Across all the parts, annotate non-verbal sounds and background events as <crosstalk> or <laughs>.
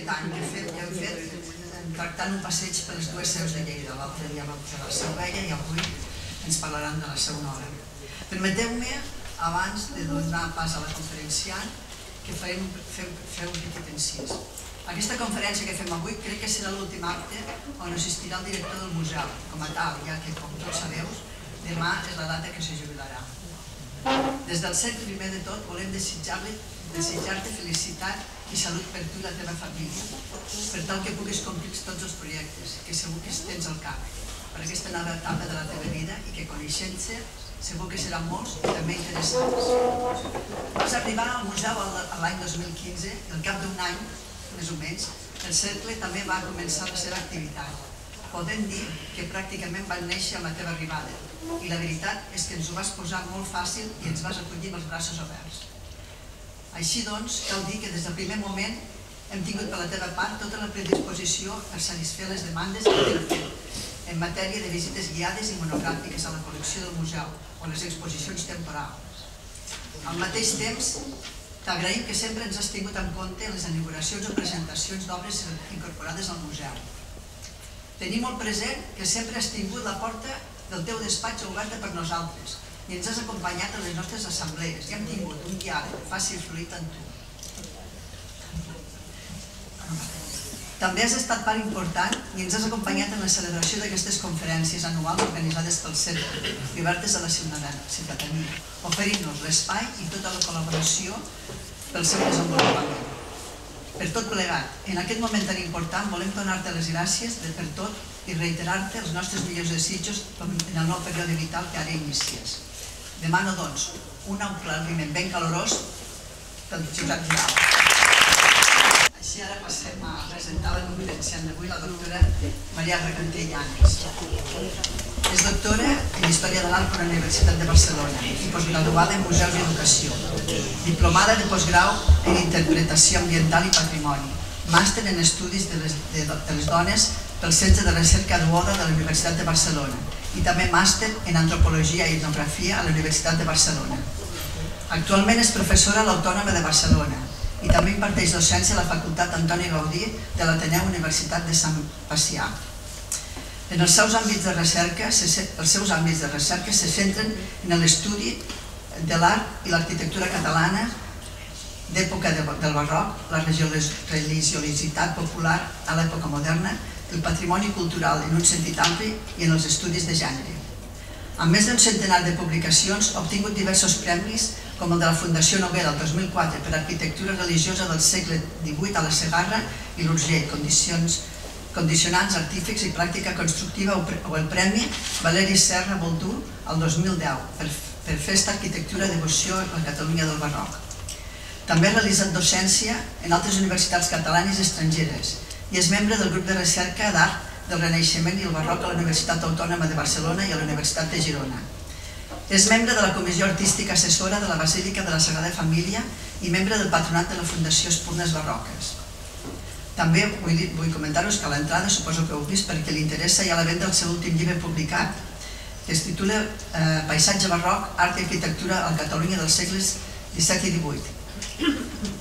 d'aquest any que, fet, que hem fet tractant un passeig per les dues seus de Lleida. L'altre dia vam fer la seu vella i avui ens parlaran de la seu nova. Permeteu-me, abans de donar pas a la conferenciant, que fem, fem, feu un petit incís. Aquesta conferència que fem avui crec que serà l'últim acte on assistirà el director del museu, com a tal, ja que, com tots sabeu, demà és la data que se jubilarà. Des del cert primer de tot volem desitjar-li desitjar-te felicitat i salut per tu i la teva família, per tal que puguis complir tots els projectes que segur que tens al cap, per aquesta nova etapa de la teva vida i que coneixent-se segur que seran molts i també interessants. Vas arribar al museu l'any 2015 i al cap d'un any, més o menys, el cercle també va començar la seva activitat. Podem dir que pràcticament van néixer amb la teva arribada i la veritat és que ens ho vas posar molt fàcil i ens vas acollir amb els braços oberts. Així doncs, cal dir que des del primer moment hem tingut per la teva part tota la predisposició a satisfer les demandes que t'hem fet en matèria de visites guiades i monogràfiques a la col·lecció del museu o les exposicions temporals. Al mateix temps, t'agraïm que sempre ens has tingut en compte les inauguracions o presentacions d'obres incorporades al museu. Tenim molt present que sempre has tingut la porta del teu despatx oberta per nosaltres i ens has acompanyat a les nostres assemblees i hem tingut un diàleg fàcil i fluid amb tu. També has estat part important i ens has acompanyat en la celebració d'aquestes conferències anuals organitzades pel Centre, obertes a la ciutadania, oferint-nos l'espai i tota la col·laboració pel seu desenvolupament. Per tot plegat, en aquest moment tan important volem donar-te les gràcies de per tot i reiterar-te els nostres millors desitjos en el nou període vital que ara inicies. Demano, doncs, un aplaudiment ben calorós pel Josep Giral. Així ara passem a presentar la conferenciant d'avui, la doctora Maria Recanté Llanes. És doctora en Història de l'Art per la Universitat de Barcelona i postgraduada en Museus i Educació. Diplomada de postgrau en Interpretació Ambiental i Patrimoni. Màster en Estudis de les, de les Dones pel Centre de Recerca Duoda de la Universitat de Barcelona i també màster en Antropologia i Etnografia a la Universitat de Barcelona. Actualment és professora a l'Autònoma de Barcelona i també imparteix docència a la Facultat Antoni Gaudí de l'Ateneu Universitat de Sant Pacià. En els seus àmbits de recerca, els seus àmbits de recerca se centren en l'estudi de l'art i l'arquitectura catalana d'època del barroc, la religiositat popular a l'època moderna, el patrimoni cultural en un sentit ampli i en els estudis de gènere. Amb més d'un centenar de publicacions, ha obtingut diversos premis com el de la Fundació Nobel el 2004 per arquitectura religiosa del segle XVIII a la Segarra i l'Urgell, condicionants artífics i pràctica constructiva o el Premi Valeri Serra Boldú el 2010 per, per Festa Arquitectura Devoció a la Catalunya del Barroc. També ha realitzat docència en altres universitats catalanes i estrangeres i és membre del grup de recerca d'art del Renaixement i el Barroc a la Universitat Autònoma de Barcelona i a la Universitat de Girona. És membre de la Comissió Artística Assessora de la Basílica de la Sagrada Família i membre del Patronat de la Fundació Espurnes Barroques. També vull, vull comentar-vos que a l'entrada suposo que heu vist perquè li interessa ja la venda el seu últim llibre publicat que es titula eh, Paisatge barroc, art i arquitectura al Catalunya dels segles XVII i XVIII.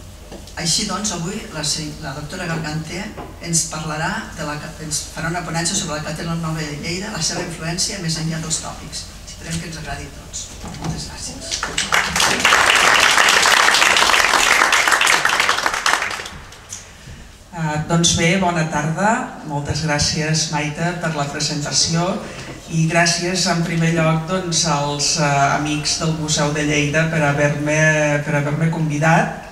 Així doncs, avui la, la doctora Garganter ens parlarà, de la, ens farà una ponència sobre la Càtedra Nova de Lleida, la seva influència més enllà dels tòpics. Esperem que ens agradi a tots. Moltes gràcies. Uh, doncs bé, bona tarda. Moltes gràcies, Maita, per la presentació i gràcies en primer lloc doncs, als uh, amics del Museu de Lleida per haver-me haver convidat.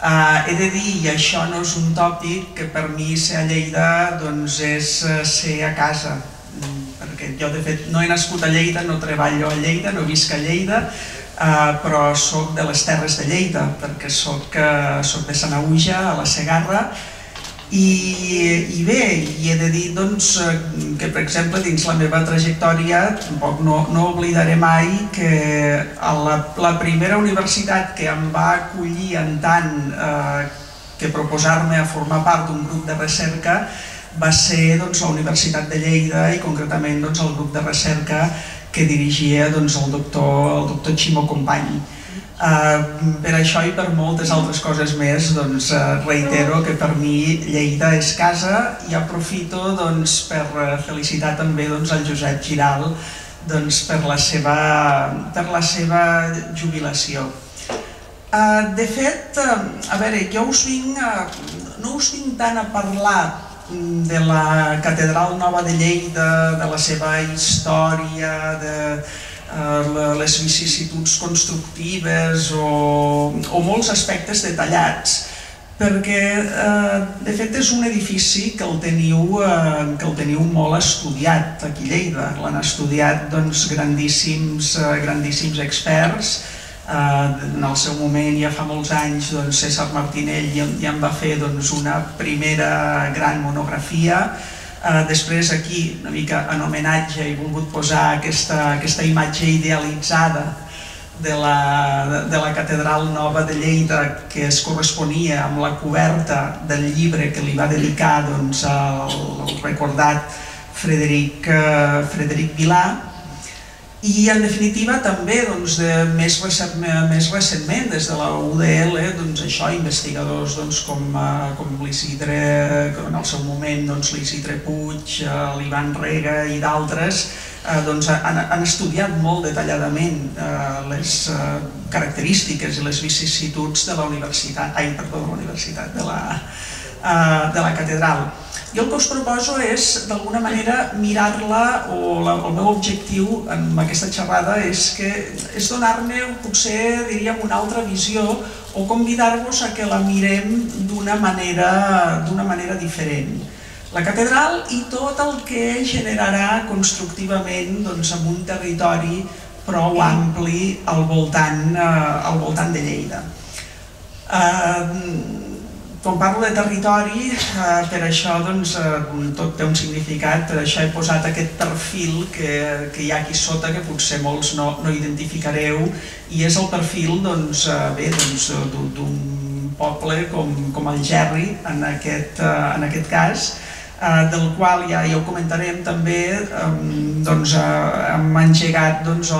Uh, he de dir, i això no és un tòpic, que per mi ser a Lleida doncs, és ser a casa, mm, perquè jo de fet no he nascut a Lleida, no treballo a Lleida, no visc a Lleida, Uh, però sóc de les Terres de Lleida, perquè sóc, uh, sóc de Sanauja, a la Segarra, i, I bé, i he de dir doncs, que, per exemple, dins la meva trajectòria tampoc no, no oblidaré mai que a la, la primera universitat que em va acollir en tant eh, que proposar-me a formar part d'un grup de recerca va ser doncs, la Universitat de Lleida i concretament doncs, el grup de recerca que dirigia doncs, el, doctor, el doctor Ximo Company. Uh, per això i per moltes altres coses més doncs, uh, reitero que per mi Lleida és casa i aprofito doncs, per felicitar també doncs, el Josep Giral doncs, per, la seva, per la seva jubilació. Uh, de fet, uh, a veure, jo us vinc, uh, no us vinc tant a parlar de la Catedral Nova de Lleida, de la seva història, de, eh, les vicissituds constructives o, o molts aspectes detallats perquè eh, de fet és un edifici que el teniu, eh, que el teniu molt estudiat aquí a Lleida. L'han estudiat doncs, grandíssims, eh, grandíssims experts. Eh, en el seu moment, ja fa molts anys, doncs, César Martinell ja, ja en va fer doncs, una primera gran monografia Eh, després aquí, una mica en homenatge, he volgut posar aquesta, aquesta imatge idealitzada de la, de la Catedral Nova de Lleida que es corresponia amb la coberta del llibre que li va dedicar doncs, al recordat Frederic, eh, Frederic Vilà, i en definitiva també doncs, de, més, recent, més recentment des de la UDL doncs, això, investigadors doncs, com, uh, com l'Isidre, en el seu moment doncs, l'Isidre Puig, uh, l'Ivan Rega i d'altres uh, doncs, han, han estudiat molt detalladament uh, les uh, característiques i les vicissituds de la universitat, ai, perdó, de la universitat, de la, de la catedral. Jo el que us proposo és, d'alguna manera, mirar-la, o la, el meu objectiu en aquesta xerrada és, que, és donar-ne, potser, diríem, una altra visió o convidar-vos a que la mirem d'una manera, manera diferent. La catedral i tot el que generarà constructivament doncs, en un territori prou ampli al voltant, eh, al voltant de Lleida. Eh, quan parlo de territori, eh, per això doncs, eh, tot té un significat, per això he posat aquest perfil que, que hi ha aquí sota, que potser molts no, no identificareu, i és el perfil doncs, eh, doncs, d'un poble com, com el Gerri, en aquest, eh, en aquest cas, eh, del qual ja, ja ho comentarem també, eh, doncs, eh, hem engegat, doncs,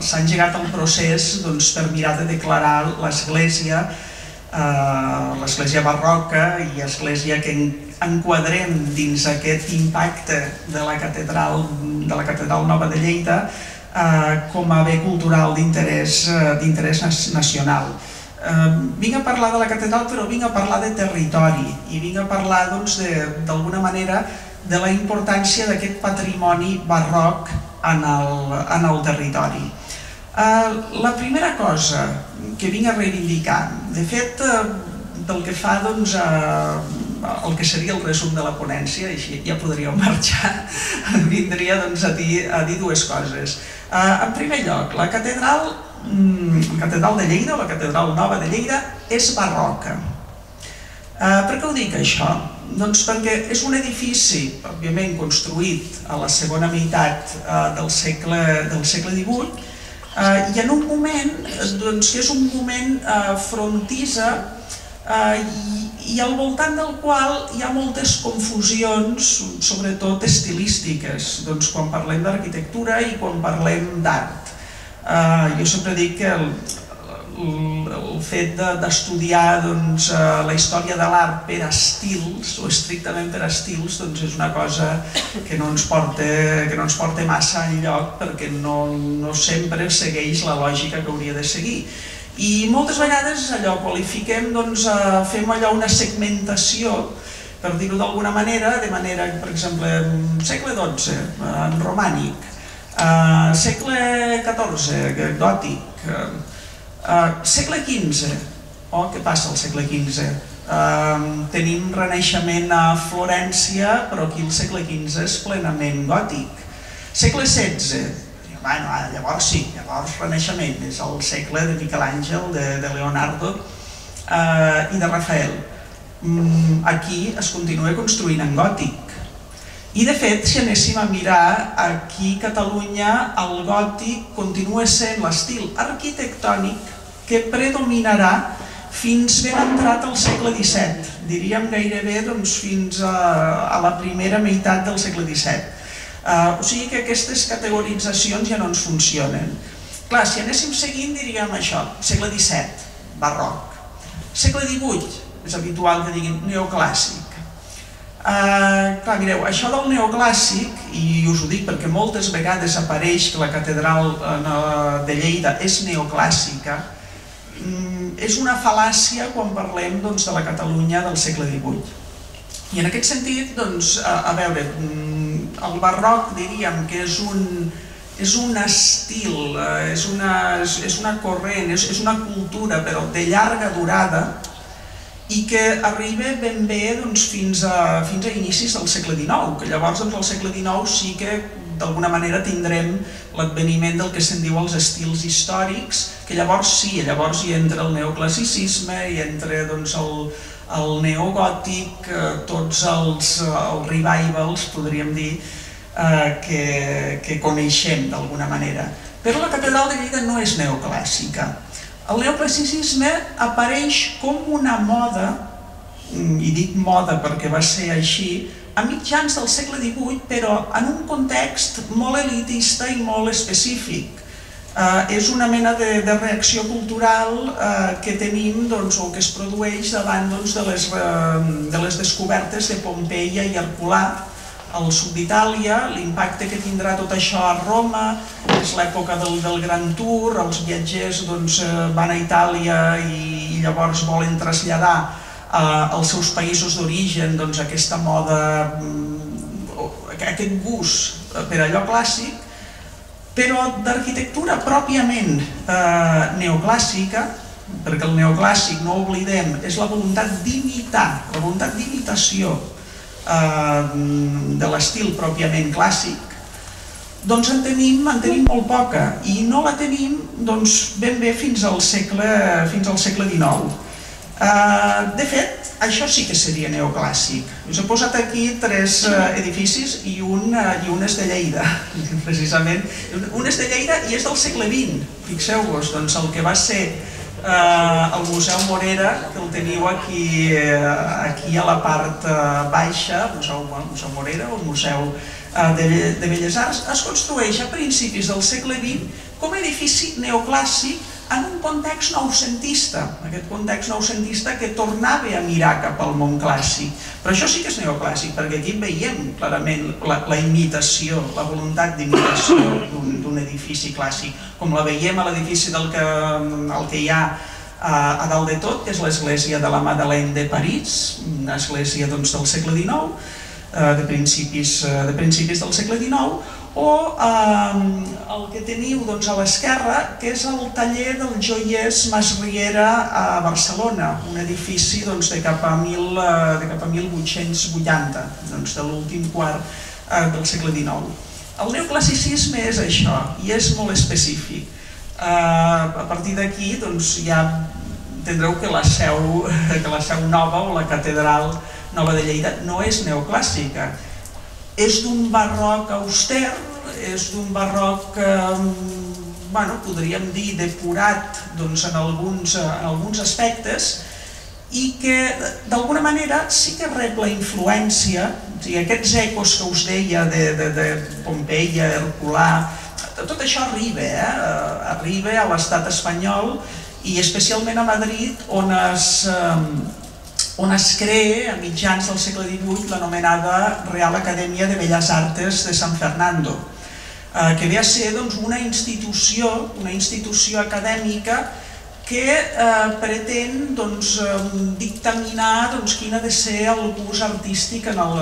s'ha engegat el procés doncs, per mirar de declarar l'església eh, l'església barroca i església que enquadrem dins aquest impacte de la catedral, de la catedral nova de Lleida eh, com a bé cultural d'interès eh, nacional. Eh, vinc a parlar de la catedral però vinc a parlar de territori i vinc a parlar doncs, d'alguna manera de la importància d'aquest patrimoni barroc en el, en el territori. Uh, la primera cosa que vinc a reivindicar, de fet, uh, pel que fa doncs, a, el que seria el resum de la ponència, així ja podríeu <laughs> marxar, vindria doncs, a, dir, a dir dues coses. Uh, en primer lloc, la catedral, mm, la catedral de Lleida, la catedral nova de Lleida, és barroca. Uh, per què ho dic això? Doncs perquè és un edifici, òbviament, construït a la segona meitat uh, del, segle, del segle XVIII, Eh, I en un moment, doncs, que és un moment eh, frontisa eh, i, i al voltant del qual hi ha moltes confusions, sobretot estilístiques, doncs, quan parlem d'arquitectura i quan parlem d'art. Eh, jo sempre dic que el, el fet d'estudiar doncs, eh, la història de l'art per estils o estrictament per estils doncs és una cosa que no ens porta, que no ens porta massa enlloc perquè no, no sempre segueix la lògica que hauria de seguir. I moltes vegades allò qualifiquem, doncs, eh, fem allò una segmentació per dir-ho d'alguna manera, de manera per exemple, segle XII, en romànic, eh, segle XIV, gòtic, Uh, segle XV, oh, què passa al segle XV? Uh, tenim renaixement a Florència, però aquí el segle XV és plenament gòtic. Segle XVI, bueno, ah, llavors sí, llavors renaixement, és el segle de Miquel Àngel, de, de Leonardo uh, i de Rafael. Mm, aquí es continua construint en gòtic. I de fet, si anéssim a mirar, aquí a Catalunya el gòtic continua sent l'estil arquitectònic que predominarà fins ben entrat al segle XVII, diríem gairebé doncs, fins a, a la primera meitat del segle XVII. Uh, o sigui que aquestes categoritzacions ja no ens funcionen. Clar, si anéssim seguint diríem això, segle XVII, barroc. Segle XVIII, és habitual que diguin neoclàssic. Uh, clar, mireu, això del neoclàssic, i us ho dic perquè moltes vegades apareix que la catedral uh, de Lleida és neoclàssica, um, és una fal·làcia quan parlem doncs, de la Catalunya del segle XVIII. I en aquest sentit, doncs, a, a veure, um, el barroc diríem que és un, és un estil, eh, és una, és una corrent, és, és una cultura, però de llarga durada, i que arriba ben bé doncs, fins, a, fins a inicis del segle XIX, que llavors doncs, al segle XIX sí que d'alguna manera tindrem l'adveniment del que se'n diu els estils històrics, que llavors sí, llavors hi entra el neoclassicisme, hi entra doncs, el, el neogòtic, eh, tots els, els revivals, podríem dir, eh, que, que coneixem d'alguna manera. Però la catedral de Lleida no és neoclàssica. El neoclassicisme apareix com una moda, mm, i dic moda perquè va ser així, a mitjans del segle XVIII, però en un context molt elitista i molt específic. Eh, és una mena de, de reacció cultural eh, que tenim doncs, o que es produeix davant doncs, de, les, eh, de les descobertes de Pompeia i Herculà, al sud d'Itàlia, l'impacte que tindrà tot això a Roma, és l'època del, del Gran Tour, els viatgers doncs, eh, van a Itàlia i, llavors volen traslladar eh, als seus països d'origen doncs, aquesta moda, mm, aquest gust per allò clàssic, però d'arquitectura pròpiament eh, neoclàssica, perquè el neoclàssic, no oblidem, és la voluntat d'imitar, la voluntat d'imitació de l'estil pròpiament clàssic, doncs en tenim, en tenim molt poca i no la tenim doncs, ben bé fins al segle, fins al segle XIX. Uh, de fet, això sí que seria neoclàssic. Us he posat aquí tres uh, edificis i un, i un és de Lleida, <laughs> precisament. Un és de Lleida i és del segle XX. Fixeu-vos, doncs el que va ser eh, el Museu Morera, que el teniu aquí, eh, aquí a la part eh, baixa, Museu, Museu Morera, o Museu eh, de, de Belles Arts, es construeix a principis del segle XX com a edifici neoclàssic en un context noucentista, aquest context noucentista que tornava a mirar cap al món clàssic. Però això sí que és neoclàssic, perquè aquí veiem clarament la, la imitació, la voluntat d'imitació d'un edifici clàssic, com la veiem a l'edifici del que, el que hi ha a, a dalt de tot, que és l'església de la Madeleine de París, una església doncs, del segle XIX, eh, de, principis, eh, de principis del segle XIX, o eh, el que teniu doncs, a l'esquerra, que és el taller del joiers Masriera a Barcelona, un edifici doncs, de, cap a mil, eh, de cap a 1880, doncs, de l'últim quart eh, del segle XIX. El neoclassicisme és això, i és molt específic. Eh, a partir d'aquí doncs, ja entendreu que la, seu, <laughs> que la seu nova o la catedral nova de Lleida no és neoclàssica, és d'un barroc auster, és d'un barroc, eh, bueno, podríem dir, depurat doncs, en, alguns, en alguns aspectes, i que d'alguna manera sí que rep la influència, o sigui, aquests ecos que us deia de, de, de Pompeia, Herculà, tot això arriba, eh? arriba a l'estat espanyol i especialment a Madrid on es, eh, on es crea a mitjans del segle XVIII l'anomenada Real Acadèmia de Belles Artes de San Fernando, eh, que ve a ser doncs, una institució, una institució acadèmica que eh, pretén doncs, dictaminar doncs, quin ha de ser el curs artístic en, el,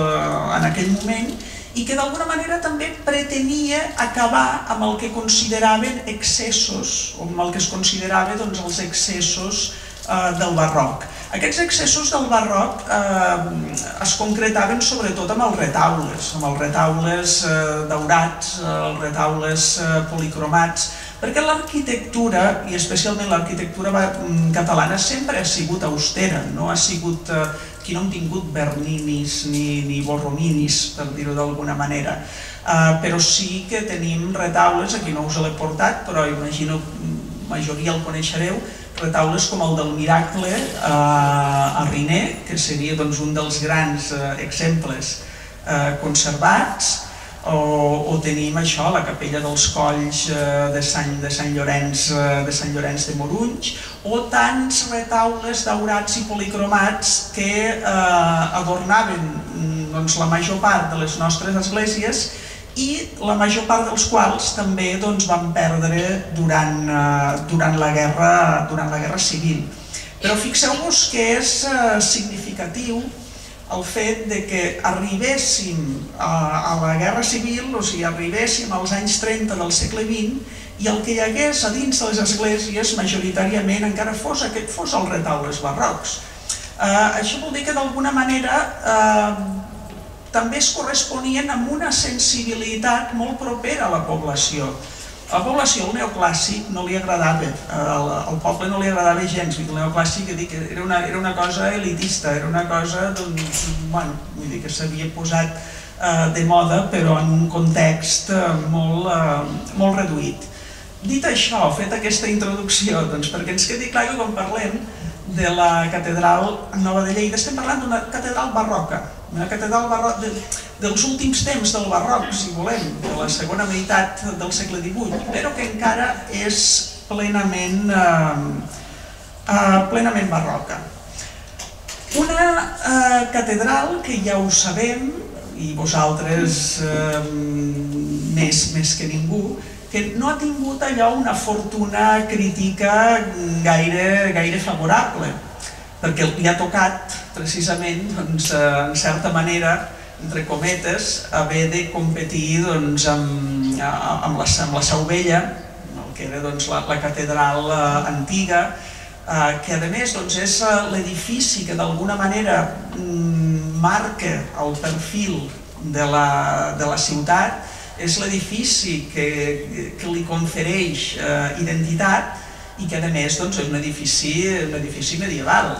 en aquell moment i que d'alguna manera també pretenia acabar amb el que consideraven excessos, o amb el que es considerava doncs, els excessos eh, del barroc. Aquests excessos del barroc eh, es concretaven sobretot amb els retaules, amb els retaules eh, daurats, eh, els retaules eh, policromats, perquè l'arquitectura, i especialment l'arquitectura mm, catalana, sempre ha sigut austera, no ha sigut, eh, no hem tingut berninis ni, ni borrominis, per dir-ho d'alguna manera, eh, però sí que tenim retaules, aquí no us l'he portat, però imagino mm, majoria el coneixereu, retaules com el del Miracle eh, a Riner, que seria doncs, un dels grans eh, exemples eh, conservats, o, o tenim això, la capella dels Colls eh, de, Sant, de, Sant Llorenç, eh, de Sant Llorenç de Morunys, o tants retaules daurats i policromats que eh, adornaven mm, doncs, la major part de les nostres esglésies i la major part dels quals també doncs, van perdre durant, eh, durant, la guerra, durant la guerra civil. Però fixeu-vos que és eh, significatiu el fet de que arribéssim a, a la Guerra Civil, o sigui, arribéssim als anys 30 del segle XX i el que hi hagués a dins de les esglésies majoritàriament encara fos aquest fos els retaules barrocs. Eh, això vol dir que d'alguna manera eh, també es corresponien amb una sensibilitat molt propera a la població. A la població el neoclàssic no li agradava, al, al poble no li agradava gens, el neoclàssic dic, era, una, era una cosa elitista, era una cosa doncs, bueno, vull dir que s'havia posat eh, de moda però en un context eh, molt, eh, molt reduït. Dit això, fet aquesta introducció, doncs perquè ens quedi clar que quan parlem de la catedral Nova de Lleida estem parlant d'una catedral barroca, una catedral barroca de, dels últims temps del barroc, si volem, de la segona meitat del segle XVIII, però que encara és plenament, eh, eh, plenament barroca. Una eh, catedral que ja ho sabem, i vosaltres eh, més, més que ningú, que no ha tingut allò una fortuna crítica gaire, gaire favorable, perquè li ha tocat precisament, doncs, eh, en certa manera, entre cometes, haver de competir doncs, amb, amb, la, amb la Seu Vella, el que era doncs, la, la catedral eh, antiga, eh, que a més doncs, és eh, l'edifici que d'alguna manera mm, marca el perfil de la, de la ciutat és l'edifici que, que li confereix eh, identitat i que a més doncs, és un edifici, un edifici medieval.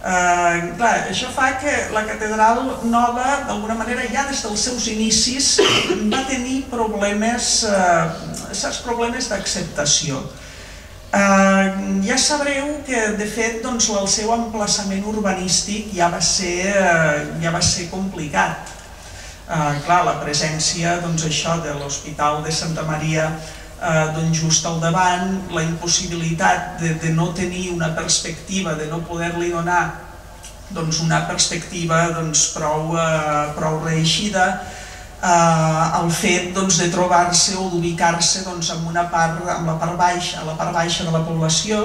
Eh, clar, això fa que la catedral nova, d'alguna manera, ja des dels seus inicis va tenir problemes, eh, certs problemes d'acceptació. Eh, ja sabreu que, de fet, doncs, el seu emplaçament urbanístic ja va ser, eh, ja va ser complicat eh, clar, la presència doncs, això de l'Hospital de Santa Maria eh, doncs, just al davant, la impossibilitat de, de no tenir una perspectiva, de no poder-li donar doncs, una perspectiva doncs, prou, eh, prou reeixida, eh, el fet doncs, de trobar-se o d'ubicar-se doncs, en, una part, en la part baixa, la part baixa de la població,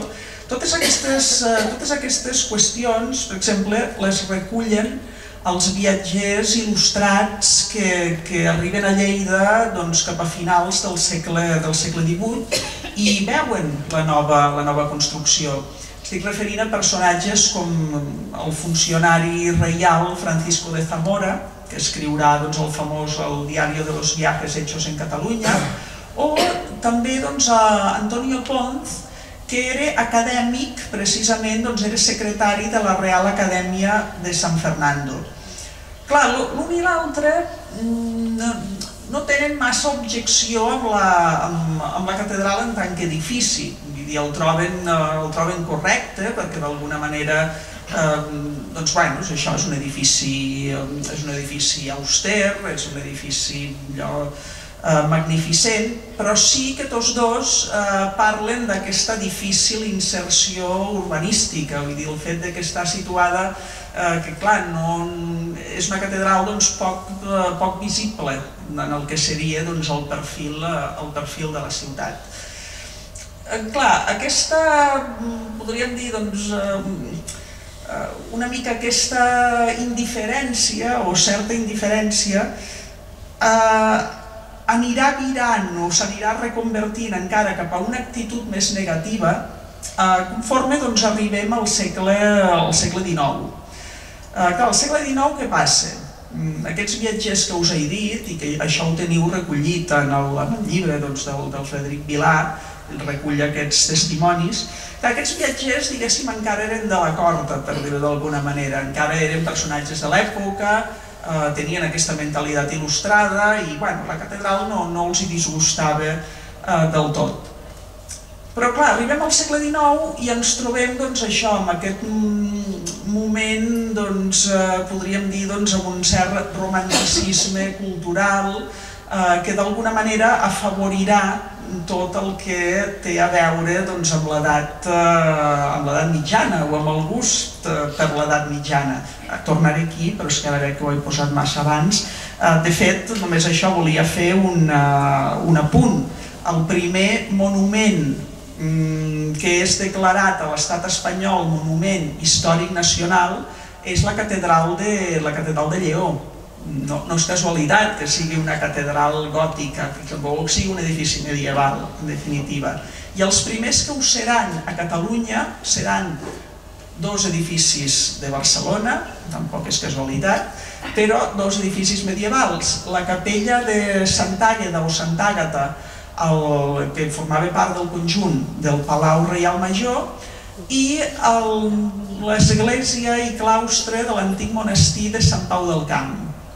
totes aquestes, eh, totes aquestes qüestions, per exemple, les recullen els viatgers il·lustrats que, que arriben a Lleida doncs, cap a finals del segle, del segle XVIII i veuen la nova, la nova construcció. Estic referint a personatges com el funcionari reial Francisco de Zamora, que escriurà doncs, el famós el Diario de los viajes hechos en Catalunya, o també doncs, a Antonio Ponz, que era acadèmic, precisament doncs, era secretari de la Real Acadèmia de San Fernando. Clar, l'un i l'altre mm, no, tenen massa objecció amb la, amb, amb la catedral en tant que edifici. Vull dir, el troben, eh, el troben correcte perquè d'alguna manera eh, doncs, bueno, això és un edifici, és un edifici auster, és un edifici allò, eh, magnificent, però sí que tots dos eh, parlen d'aquesta difícil inserció urbanística, vull dir, el fet de que està situada eh, que clar, no, és una catedral doncs, poc, eh, poc visible en el que seria doncs, el, perfil, eh, el perfil de la ciutat. Eh, clar, aquesta, mm, podríem dir, doncs, eh, una mica aquesta indiferència o certa indiferència eh, anirà virant o s'anirà reconvertint encara cap a una actitud més negativa eh, conforme doncs, arribem al segle, al segle XIX. Eh, clar, al segle XIX què passa? Mm, aquests viatgers que us he dit, i que això ho teniu recollit en el, en el llibre doncs, del, del Frederic Vilà, recull aquests testimonis, que aquests viatgers, diguéssim, encara eren de la corta, per dir-ho d'alguna manera, encara eren personatges de l'època, eh, tenien aquesta mentalitat il·lustrada i bueno, la catedral no, no els hi disgustava eh, del tot. Però clar, arribem al segle XIX i ens trobem doncs, això, amb aquest moment, doncs, eh, podríem dir, doncs, amb un cert romanticisme cultural, eh, que d'alguna manera afavorirà tot el que té a veure doncs, amb l'edat eh, amb l'edat mitjana o amb el gust eh, per l'edat mitjana. Eh, tornaré aquí, però és que ara que ho he posat massa abans. Eh, de fet, només això volia fer un, uh, un apunt. El primer monument que és declarat a l'estat espanyol monument històric nacional és la catedral de, la catedral de Lleó no, no és casualitat que sigui una catedral gòtica, que sigui un edifici medieval, en definitiva. I els primers que ho seran a Catalunya seran dos edificis de Barcelona, tampoc és casualitat, però dos edificis medievals. La capella de Santàgueda o Santàgata, el, que formava part del conjunt del Palau Reial Major, i l'església i claustre de l'antic monestir de Sant Pau del Camp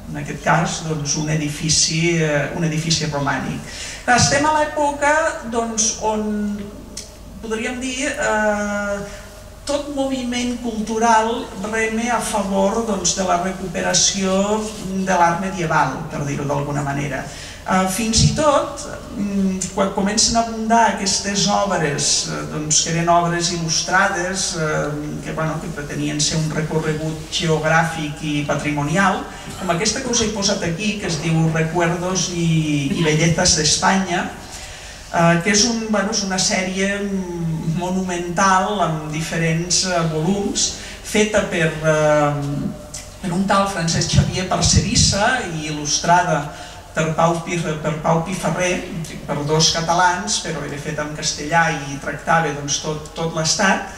en aquest cas doncs, un, edifici, eh, un edifici romànic. Estem a l'època doncs, on podríem dir eh, tot moviment cultural reme a favor doncs, de la recuperació de l'art medieval, per dir-ho d'alguna manera. Eh, fins i tot, mm, quan comencen a abundar aquestes obres, eh, doncs, que eren obres il·lustrades, eh, que, bueno, que pretenien ser un recorregut geogràfic i patrimonial, com aquesta que us he posat aquí, que es diu Recuerdos i, i Bellezas d'Espanya, que és, un, bueno, és una sèrie monumental amb diferents volums, feta per, per un tal Francesc Xavier Parcerissa i il·lustrada per Pau, per Pau Piferrer, per dos catalans, però era fet en castellà i tractava doncs, tot, tot l'estat,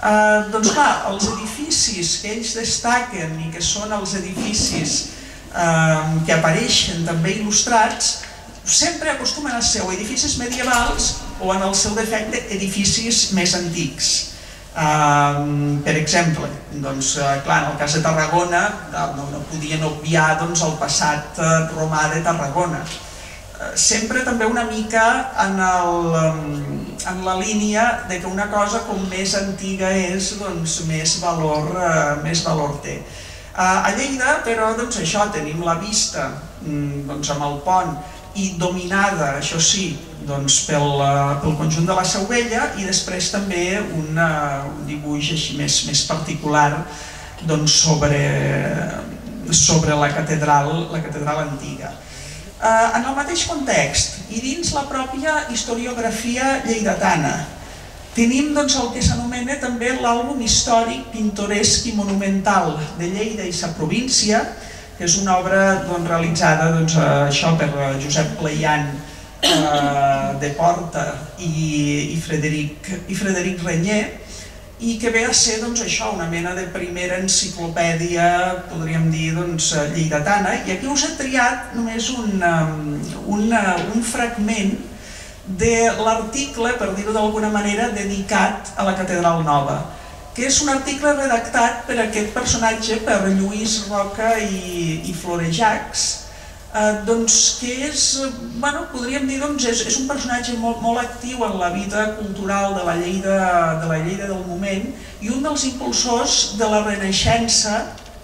eh, doncs clar, els edificis que ells destaquen i que són els edificis eh, que apareixen també il·lustrats, sempre acostumen a ser o edificis medievals o en el seu defecte edificis més antics. Uh, per exemple, doncs, uh, clar, en el cas de Tarragona no, no podien obviar doncs, el passat uh, romà de Tarragona. Uh, sempre també una mica en, el, um, en la línia de que una cosa com més antiga és, doncs, més, valor, uh, més valor té. A Lleida, però, doncs, això, tenim la vista um, doncs, amb el pont i dominada, això sí, doncs, pel, eh, pel conjunt de la Seu Vella i després també una, un dibuix així més, més particular doncs, sobre, sobre la, catedral, la catedral antiga. Eh, en el mateix context i dins la pròpia historiografia lleidatana, tenim doncs, el que s'anomena també l'àlbum històric, pintoresc i monumental de Lleida i sa província, que és una obra doncs, realitzada doncs, això per Josep Pleian eh, de Porta i, i, Frederic, i Frederic Renyer i que ve a ser doncs, això, una mena de primera enciclopèdia, podríem dir, doncs, lleidatana. I aquí us he triat només un, un, un fragment de l'article, per dir-ho d'alguna manera, dedicat a la Catedral Nova que és un article redactat per aquest personatge, per Lluís Roca i, i Florejacs, eh, doncs que és, bueno, podríem dir, doncs, és, és un personatge molt, molt actiu en la vida cultural de la, Lleida, de la Lleida del moment i un dels impulsors de la Renaixença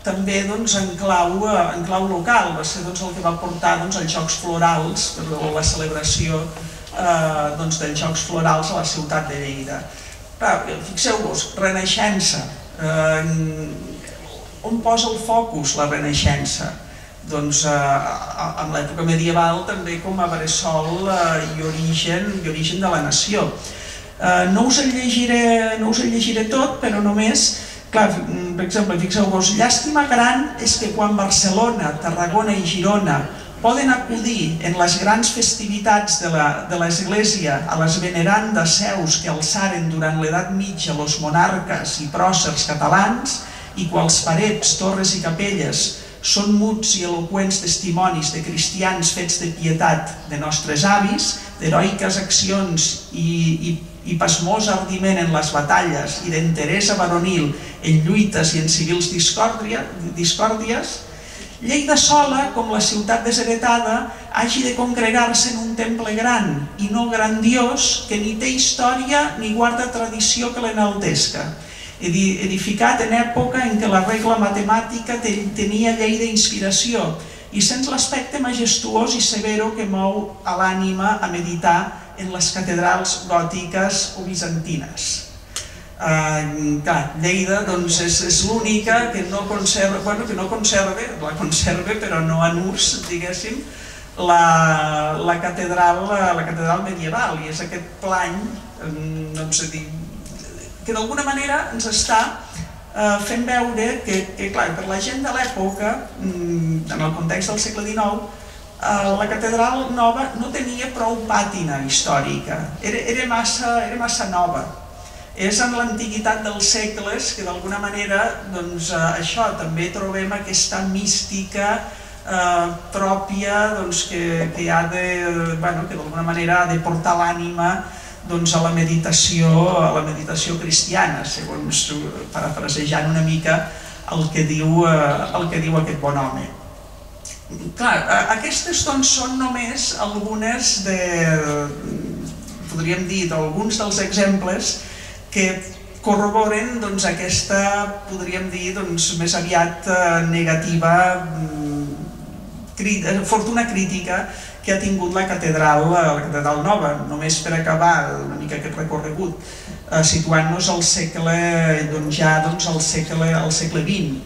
també doncs, en, clau, eh, en clau local, va ser doncs, el que va portar doncs, els Jocs Florals, o la celebració eh, doncs, dels Jocs Florals a la ciutat de Lleida. Fixeu-vos, Renaixença. Eh, on posa el focus la Renaixença? Doncs eh, en l'època medieval també com a bressol eh, i, origen, i origen de la nació. Eh, no, us el llegiré, no us el llegiré tot, però només Clar, per exemple, fixeu-vos, llàstima gran és que quan Barcelona, Tarragona i Girona poden acudir en les grans festivitats de l'Església a les venerandes seus que alçaren durant l'edat mitja els monarques i pròcers catalans i quals parets, torres i capelles són muts i eloqüents testimonis de cristians fets de pietat de nostres avis, d'heroiques accions i, i, i pasmós ardiment en les batalles i d'interès varonil en lluites i en civils discòrdies, Lleida sola, com la ciutat desheretada, hagi de congregar-se en un temple gran i no grandiós que ni té història ni guarda tradició que l'enaltesca. Edificat en època en què la regla matemàtica tenia llei d'inspiració i sents l'aspecte majestuós i severo que mou a l'ànima a meditar en les catedrals gòtiques o bizantines. Uh, clar, Lleida doncs, és, és l'única que no conserva, bueno, que no conserva, la conserva però no en ús, diguéssim, la, la, catedral, la catedral medieval i és aquest plany, no sé dir, que d'alguna manera ens està eh, fent veure que, que clar, per la gent de l'època, mm, en el context del segle XIX, eh, la catedral nova no tenia prou pàtina històrica, era, era, massa, era massa nova. És en l'antiguitat dels segles que d'alguna manera doncs, eh, això també trobem aquesta mística eh, pròpia doncs, que, que ha de, bueno, que d'alguna manera ha de portar l'ànima doncs, a la meditació a la meditació cristiana, segons parafrasejant una mica el que diu, eh, el que diu aquest bon home. Clar, eh, aquestes doncs, són només algunes de, podríem dir, d'alguns dels exemples que corroboren doncs, aquesta, podríem dir, doncs, més aviat eh, negativa mm, crit, eh, fortuna crítica que ha tingut la catedral, eh, la catedral nova, només per acabar una mica aquest recorregut, eh, situant-nos al segle, doncs ja doncs, al segle, al segle XX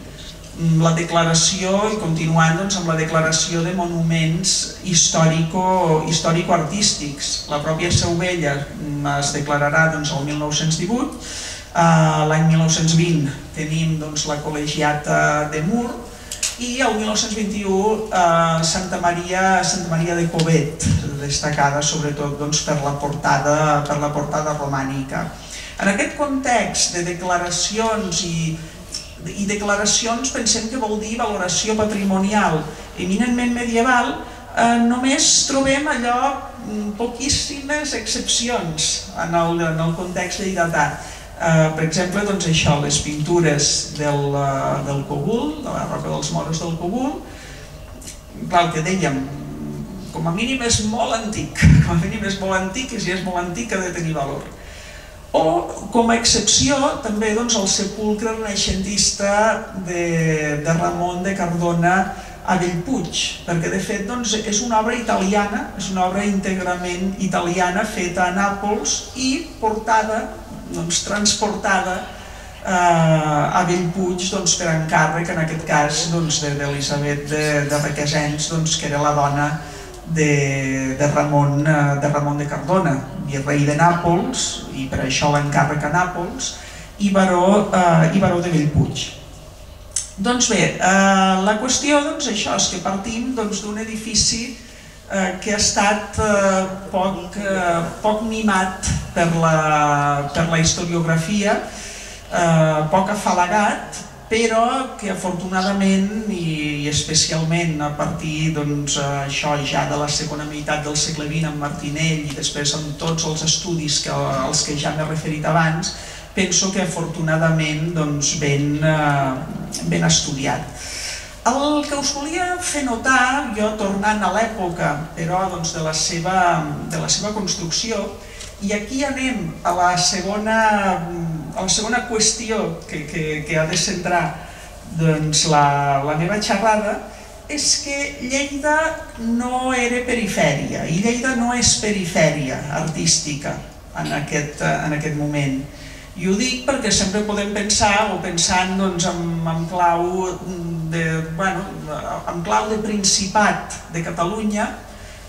mm, la declaració i continuant doncs, amb la declaració de monuments històrico-artístics. Històrico la pròpia Seu Vella mm, es declararà doncs, el 1918, eh, l'any 1920 tenim doncs, la col·legiata de Mur i el 1921 eh, Santa, Maria, Santa Maria de Covet, destacada sobretot doncs, per, la portada, per la portada romànica. En aquest context de declaracions i i declaracions pensem que vol dir valoració patrimonial eminentment medieval, eh, només trobem allò mm, poquíssimes excepcions en el, en el context lleidatà. Eh, per exemple, doncs això, les pintures del, uh, del Cogul, de la roca dels moros del Cogul, clar, el que dèiem, com a mínim és molt antic, <laughs> com a mínim és molt antic i si és molt antic ha de tenir valor. O com a excepció també doncs, el sepulcre renaixentista de, de Ramon de Cardona a Bellpuig, perquè de fet doncs, és una obra italiana, és una obra íntegrament italiana feta a Nàpols i portada, doncs, transportada eh, a Bellpuig doncs, per encàrrec, en aquest cas doncs, d'Elisabet de, de Requesens, doncs, que era la dona de, de, Ramon, eh, de Ramon de Cardona, virrei de Nàpols, i per això l'encàrrec a Nàpols, i baró, eh, i baró de Bellpuig. Doncs bé, eh, la qüestió doncs, això és que partim doncs, d'un doncs, edifici eh, que ha estat eh, poc, eh, poc mimat per la, per la historiografia, eh, poc afalagat, però que afortunadament i especialment a partir doncs, això ja de la segona meitat del segle XX amb Martinell i després amb tots els estudis que, als que ja m'he referit abans, penso que afortunadament doncs, ben, ben estudiat. El que us volia fer notar, jo tornant a l'època però doncs, de, la seva, de la seva construcció, i aquí anem a la segona la segona qüestió que, que, que ha de centrar doncs, la, la meva xerrada és que Lleida no era perifèria i Lleida no és perifèria artística en aquest, en aquest moment. I ho dic perquè sempre podem pensar, o pensant doncs, en, en, clau de, bueno, en clau de Principat de Catalunya,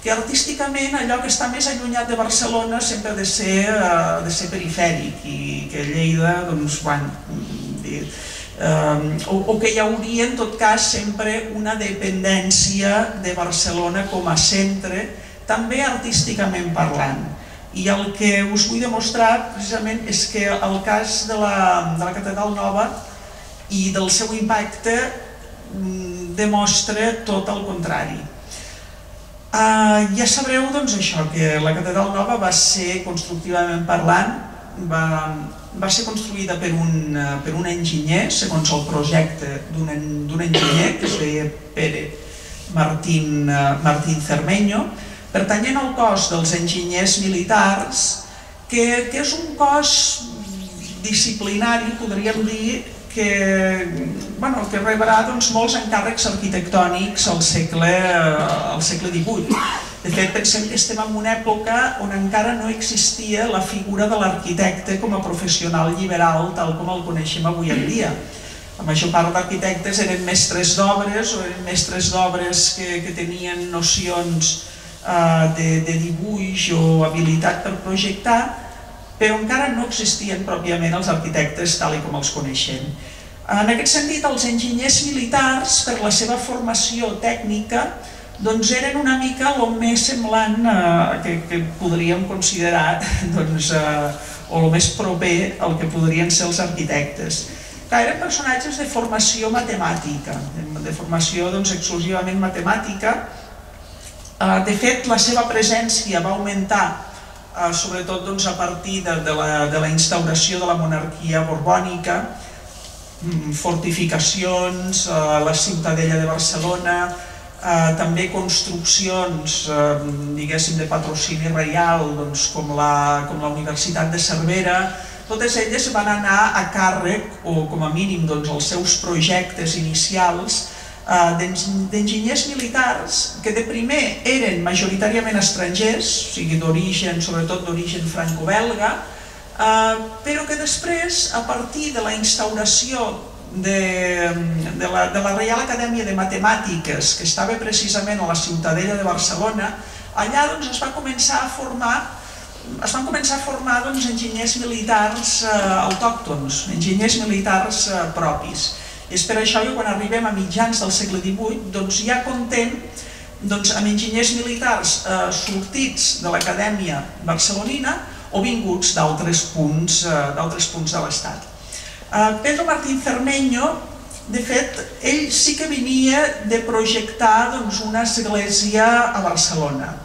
que artísticament allò que està més allunyat de Barcelona sempre ha de ser, uh, de ser perifèric i que Lleida, doncs, bueno, eh, o, o que hi hauria en tot cas sempre una dependència de Barcelona com a centre, també artísticament parlant. I el que us vull demostrar precisament és que el cas de la, de la Catedral Nova i del seu impacte demostra tot el contrari. Uh, ja sabreu doncs, això, que la Catedral Nova va ser, constructivament parlant, va, va ser construïda per un, per un enginyer, segons el projecte d'un enginyer que es deia Pere Martín, Martín Cermeño, pertanyent al cos dels enginyers militars, que, que és un cos disciplinari, podríem dir, que, bueno, que rebrà doncs, molts encàrrecs arquitectònics al segle, al segle XVIII. De fet, pensem que estem en una època on encara no existia la figura de l'arquitecte com a professional liberal tal com el coneixem avui en dia. La major part d'arquitectes eren mestres d'obres o eren mestres d'obres que, que tenien nocions eh, de, de dibuix o habilitat per projectar, però encara no existien pròpiament els arquitectes tal com els coneixem. En aquest sentit, els enginyers militars, per la seva formació tècnica, doncs eren una mica el més semblant eh, que, que podríem considerar <laughs> doncs, eh, o el més proper al que podrien ser els arquitectes. Que eren personatges de formació matemàtica, de, de formació doncs, exclusivament matemàtica. Eh, de fet, la seva presència va augmentar eh, sobretot doncs, a partir de, de, la, de la instauració de la monarquia borbònica, mm, fortificacions, eh, la ciutadella de Barcelona, eh, també construccions eh, diguéssim de patrocini reial doncs, com, la, com la Universitat de Cervera totes elles van anar a càrrec o com a mínim doncs, els seus projectes inicials d'enginyers militars que de primer eren majoritàriament estrangers, o sigui d'origen, sobretot d'origen franco-belga, eh, però que després, a partir de la instauració de, de, la, de la Reial Acadèmia de Matemàtiques, que estava precisament a la Ciutadella de Barcelona, allà doncs, es va començar a formar es van començar a formar doncs, enginyers militars eh, autòctons, enginyers militars eh, propis. És per això que quan arribem a mitjans del segle XVIII doncs, ja contem doncs, amb enginyers militars eh, sortits de l'Acadèmia barcelonina o vinguts d'altres punts, eh, punts de l'Estat. Eh, Pedro Martín Cermeño, de fet, ell sí que venia de projectar doncs, una església a Barcelona,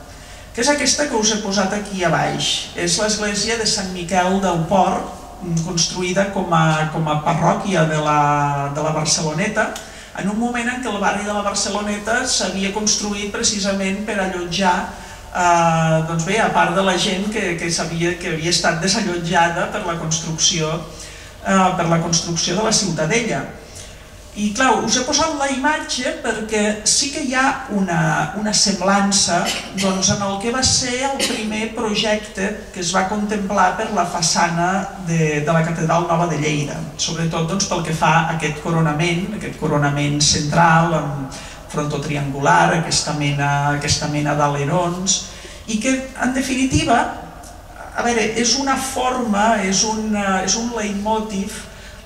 que és aquesta que us he posat aquí a baix. És l'església de Sant Miquel del Port, construïda com a, com a parròquia de la, de la Barceloneta, en un moment en què el barri de la Barceloneta s'havia construït precisament per allotjar eh, doncs bé, a part de la gent que, que, sabia, que havia estat desallotjada per la construcció eh, per la construcció de la ciutadella. I clar, us he posat la imatge perquè sí que hi ha una, una semblança doncs, en el que va ser el primer projecte que es va contemplar per la façana de, de la Catedral Nova de Lleida, sobretot doncs, pel que fa a aquest coronament, aquest coronament central amb frontó triangular, aquesta mena, aquesta mena d'alerons, i que en definitiva a veure, és una forma, és un, és un leitmotiv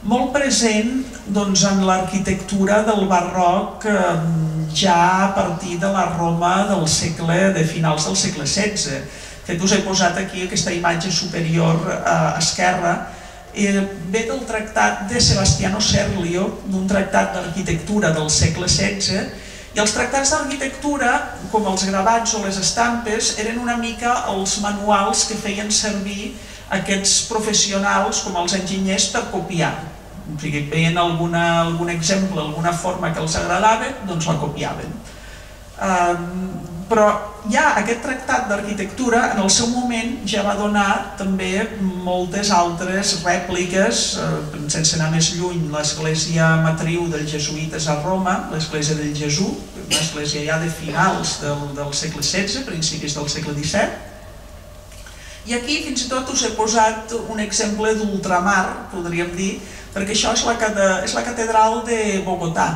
molt present doncs, en l'arquitectura del barroc eh, ja a partir de la Roma del segle, de finals del segle XVI. Que us he posat aquí aquesta imatge superior a eh, esquerra, eh, ve del tractat de Sebastiano Serlio, d'un tractat d'arquitectura del segle XVI, i els tractats d'arquitectura, com els gravats o les estampes, eren una mica els manuals que feien servir aquests professionals com els enginyers per copiar. O sigui, veien alguna, algun exemple, alguna forma que els agradava, doncs la copiaven. Però ja aquest tractat d'arquitectura en el seu moment ja va donar també moltes altres rèpliques, eh, sense anar més lluny, l'església matriu dels jesuïtes a Roma, l'església del Jesú, una església ja de finals del, del segle XVI, principis del segle XVII, i aquí fins i tot us he posat un exemple d'ultramar, podríem dir, perquè això és la, és la catedral de Bogotà,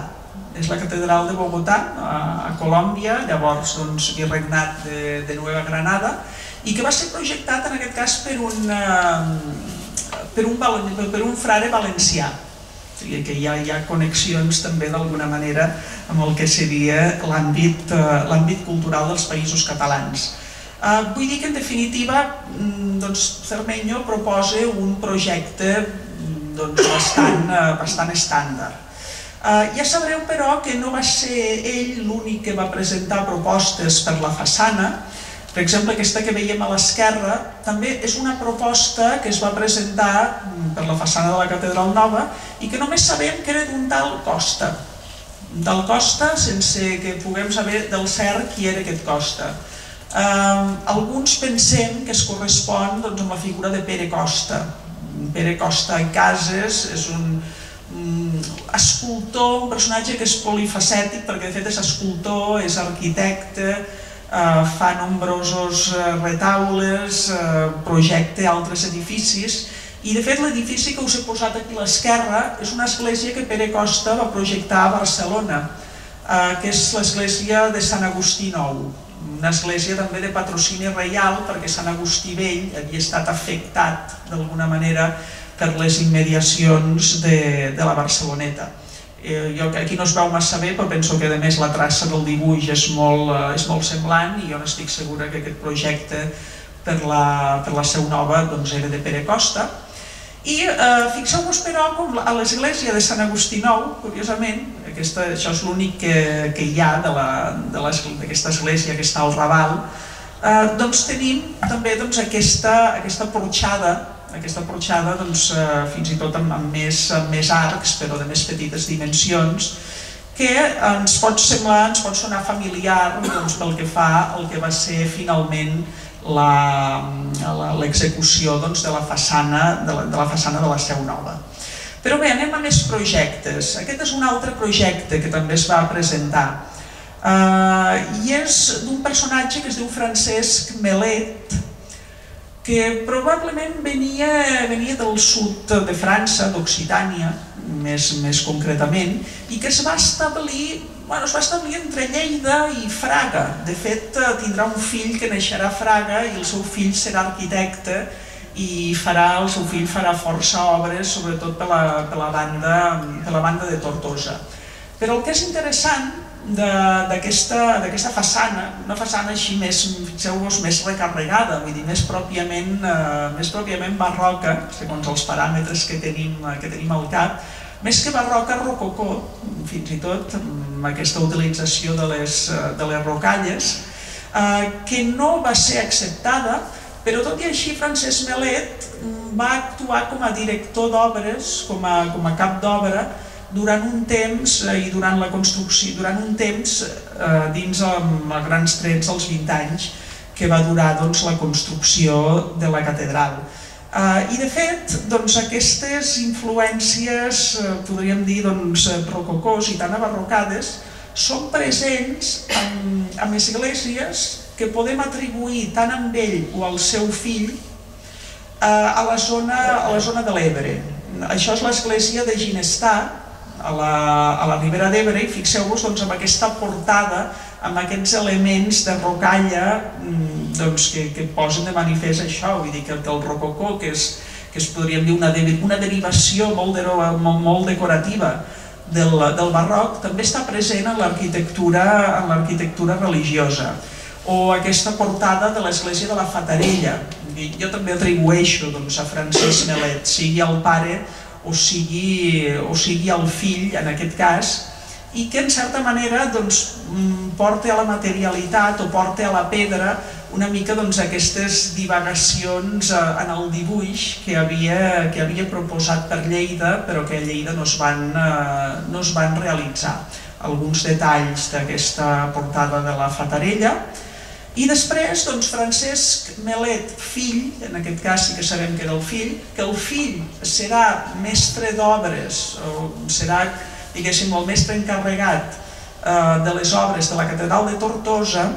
és la catedral de Bogotà, a, a Colòmbia, llavors doncs, virregnat de, de Nueva Granada, i que va ser projectat en aquest cas per un, eh, per un, per un frare valencià. O sigui que hi ha, hi ha connexions també d'alguna manera amb el que seria l'àmbit eh, cultural dels països catalans. Eh, vull dir que en definitiva mm, doncs, Cermeño proposa un projecte mm, doncs, bastant, bastant estàndard Uh, ja sabreu, però, que no va ser ell l'únic que va presentar propostes per la façana. Per exemple, aquesta que veiem a l'esquerra també és una proposta que es va presentar mm, per la façana de la Catedral Nova i que només sabem que era d'un tal Costa. Tal Costa sense que puguem saber del cert qui era aquest Costa. Uh, alguns pensem que es correspon doncs, amb la figura de Pere Costa. Pere Costa i Cases és un, escultor, un personatge que és polifacètic, perquè de fet és escultor, és arquitecte, eh, fa nombrosos eh, retaules, eh, projecta altres edificis, i de fet l'edifici que us he posat aquí a l'esquerra és una església que Pere Costa va projectar a Barcelona, eh, que és l'església de Sant Agustí Nou, una església també de patrocini reial perquè Sant Agustí Vell havia estat afectat d'alguna manera per les immediacions de, de la Barceloneta. Eh, jo aquí no es veu massa bé, però penso que a més la traça del dibuix és molt, eh, és molt semblant i jo n'estic segura que aquest projecte per la, per la Seu Nova doncs, era de Pere Costa i eh, fixeu-vos però com a l'església de Sant Agustí Nou, curiosament, aquesta, això és l'únic que, que hi ha d'aquesta església que està al Raval, eh, doncs tenim també doncs, aquesta, aquesta porxada, aquesta porxada doncs, eh, fins i tot amb, amb, més, amb més arcs, però de més petites dimensions, que ens pot semblar, ens pot sonar familiar doncs, pel que fa al que va ser finalment l'execució doncs, de, la façana, de, la, de la façana de la Seu Nova. Però bé, anem a més projectes. Aquest és un altre projecte que també es va presentar. Uh, I és d'un personatge que es diu Francesc Melet, que probablement venia, venia del sud de França, d'Occitània, més, més concretament, i que es va establir bueno, es va establir entre Lleida i Fraga. De fet, eh, tindrà un fill que naixerà a Fraga i el seu fill serà arquitecte i farà, el seu fill farà força obres, sobretot per la, per la, banda, per la banda de Tortosa. Però el que és interessant d'aquesta façana, una façana així més, fixeu-vos, més recarregada, vull dir, més pròpiament, eh, més pròpiament barroca, segons els paràmetres que tenim, que tenim al cap, més que barroca, rococó, fins i tot amb aquesta utilització de les, eh, de les rocalles, eh, que no va ser acceptada, però tot i així Francesc Melet mm, va actuar com a director d'obres, com, a, com a cap d'obra, durant un temps eh, i durant la construcció, durant un temps eh, dins amb grans trets els 20 anys que va durar doncs, la construcció de la catedral. Uh, I de fet, doncs, aquestes influències, uh, podríem dir, doncs, rococós i tan abarrocades, són presents en, en esglésies que podem atribuir tant amb ell o al seu fill uh, a, la zona, a la zona de l'Ebre. Això és l'església de Ginestar, a la, a la Ribera d'Ebre, i fixeu-vos doncs, amb aquesta portada amb aquests elements de rocalla mm, doncs, que, que posen de manifest això, vull dir que el rococó, que és, que es podríem dir una, una derivació molt, de, molt, molt decorativa del, del barroc, també està present en l'arquitectura religiosa o aquesta portada de l'església de la Fatarella. Jo també atribueixo doncs, a Francesc Melet, sigui el pare o sigui, o sigui el fill, en aquest cas, i que en certa manera doncs, mm, porta a la materialitat o porta a la pedra una mica doncs, aquestes divagacions eh, en el dibuix que havia, que havia proposat per Lleida però que a Lleida no es van, eh, no es van realitzar. Alguns detalls d'aquesta portada de la Fatarella i després, doncs, Francesc Melet, fill, en aquest cas sí que sabem que era el fill, que el fill serà mestre d'obres, o serà diguéssim, el mestre encarregat eh, de les obres de la catedral de Tortosa,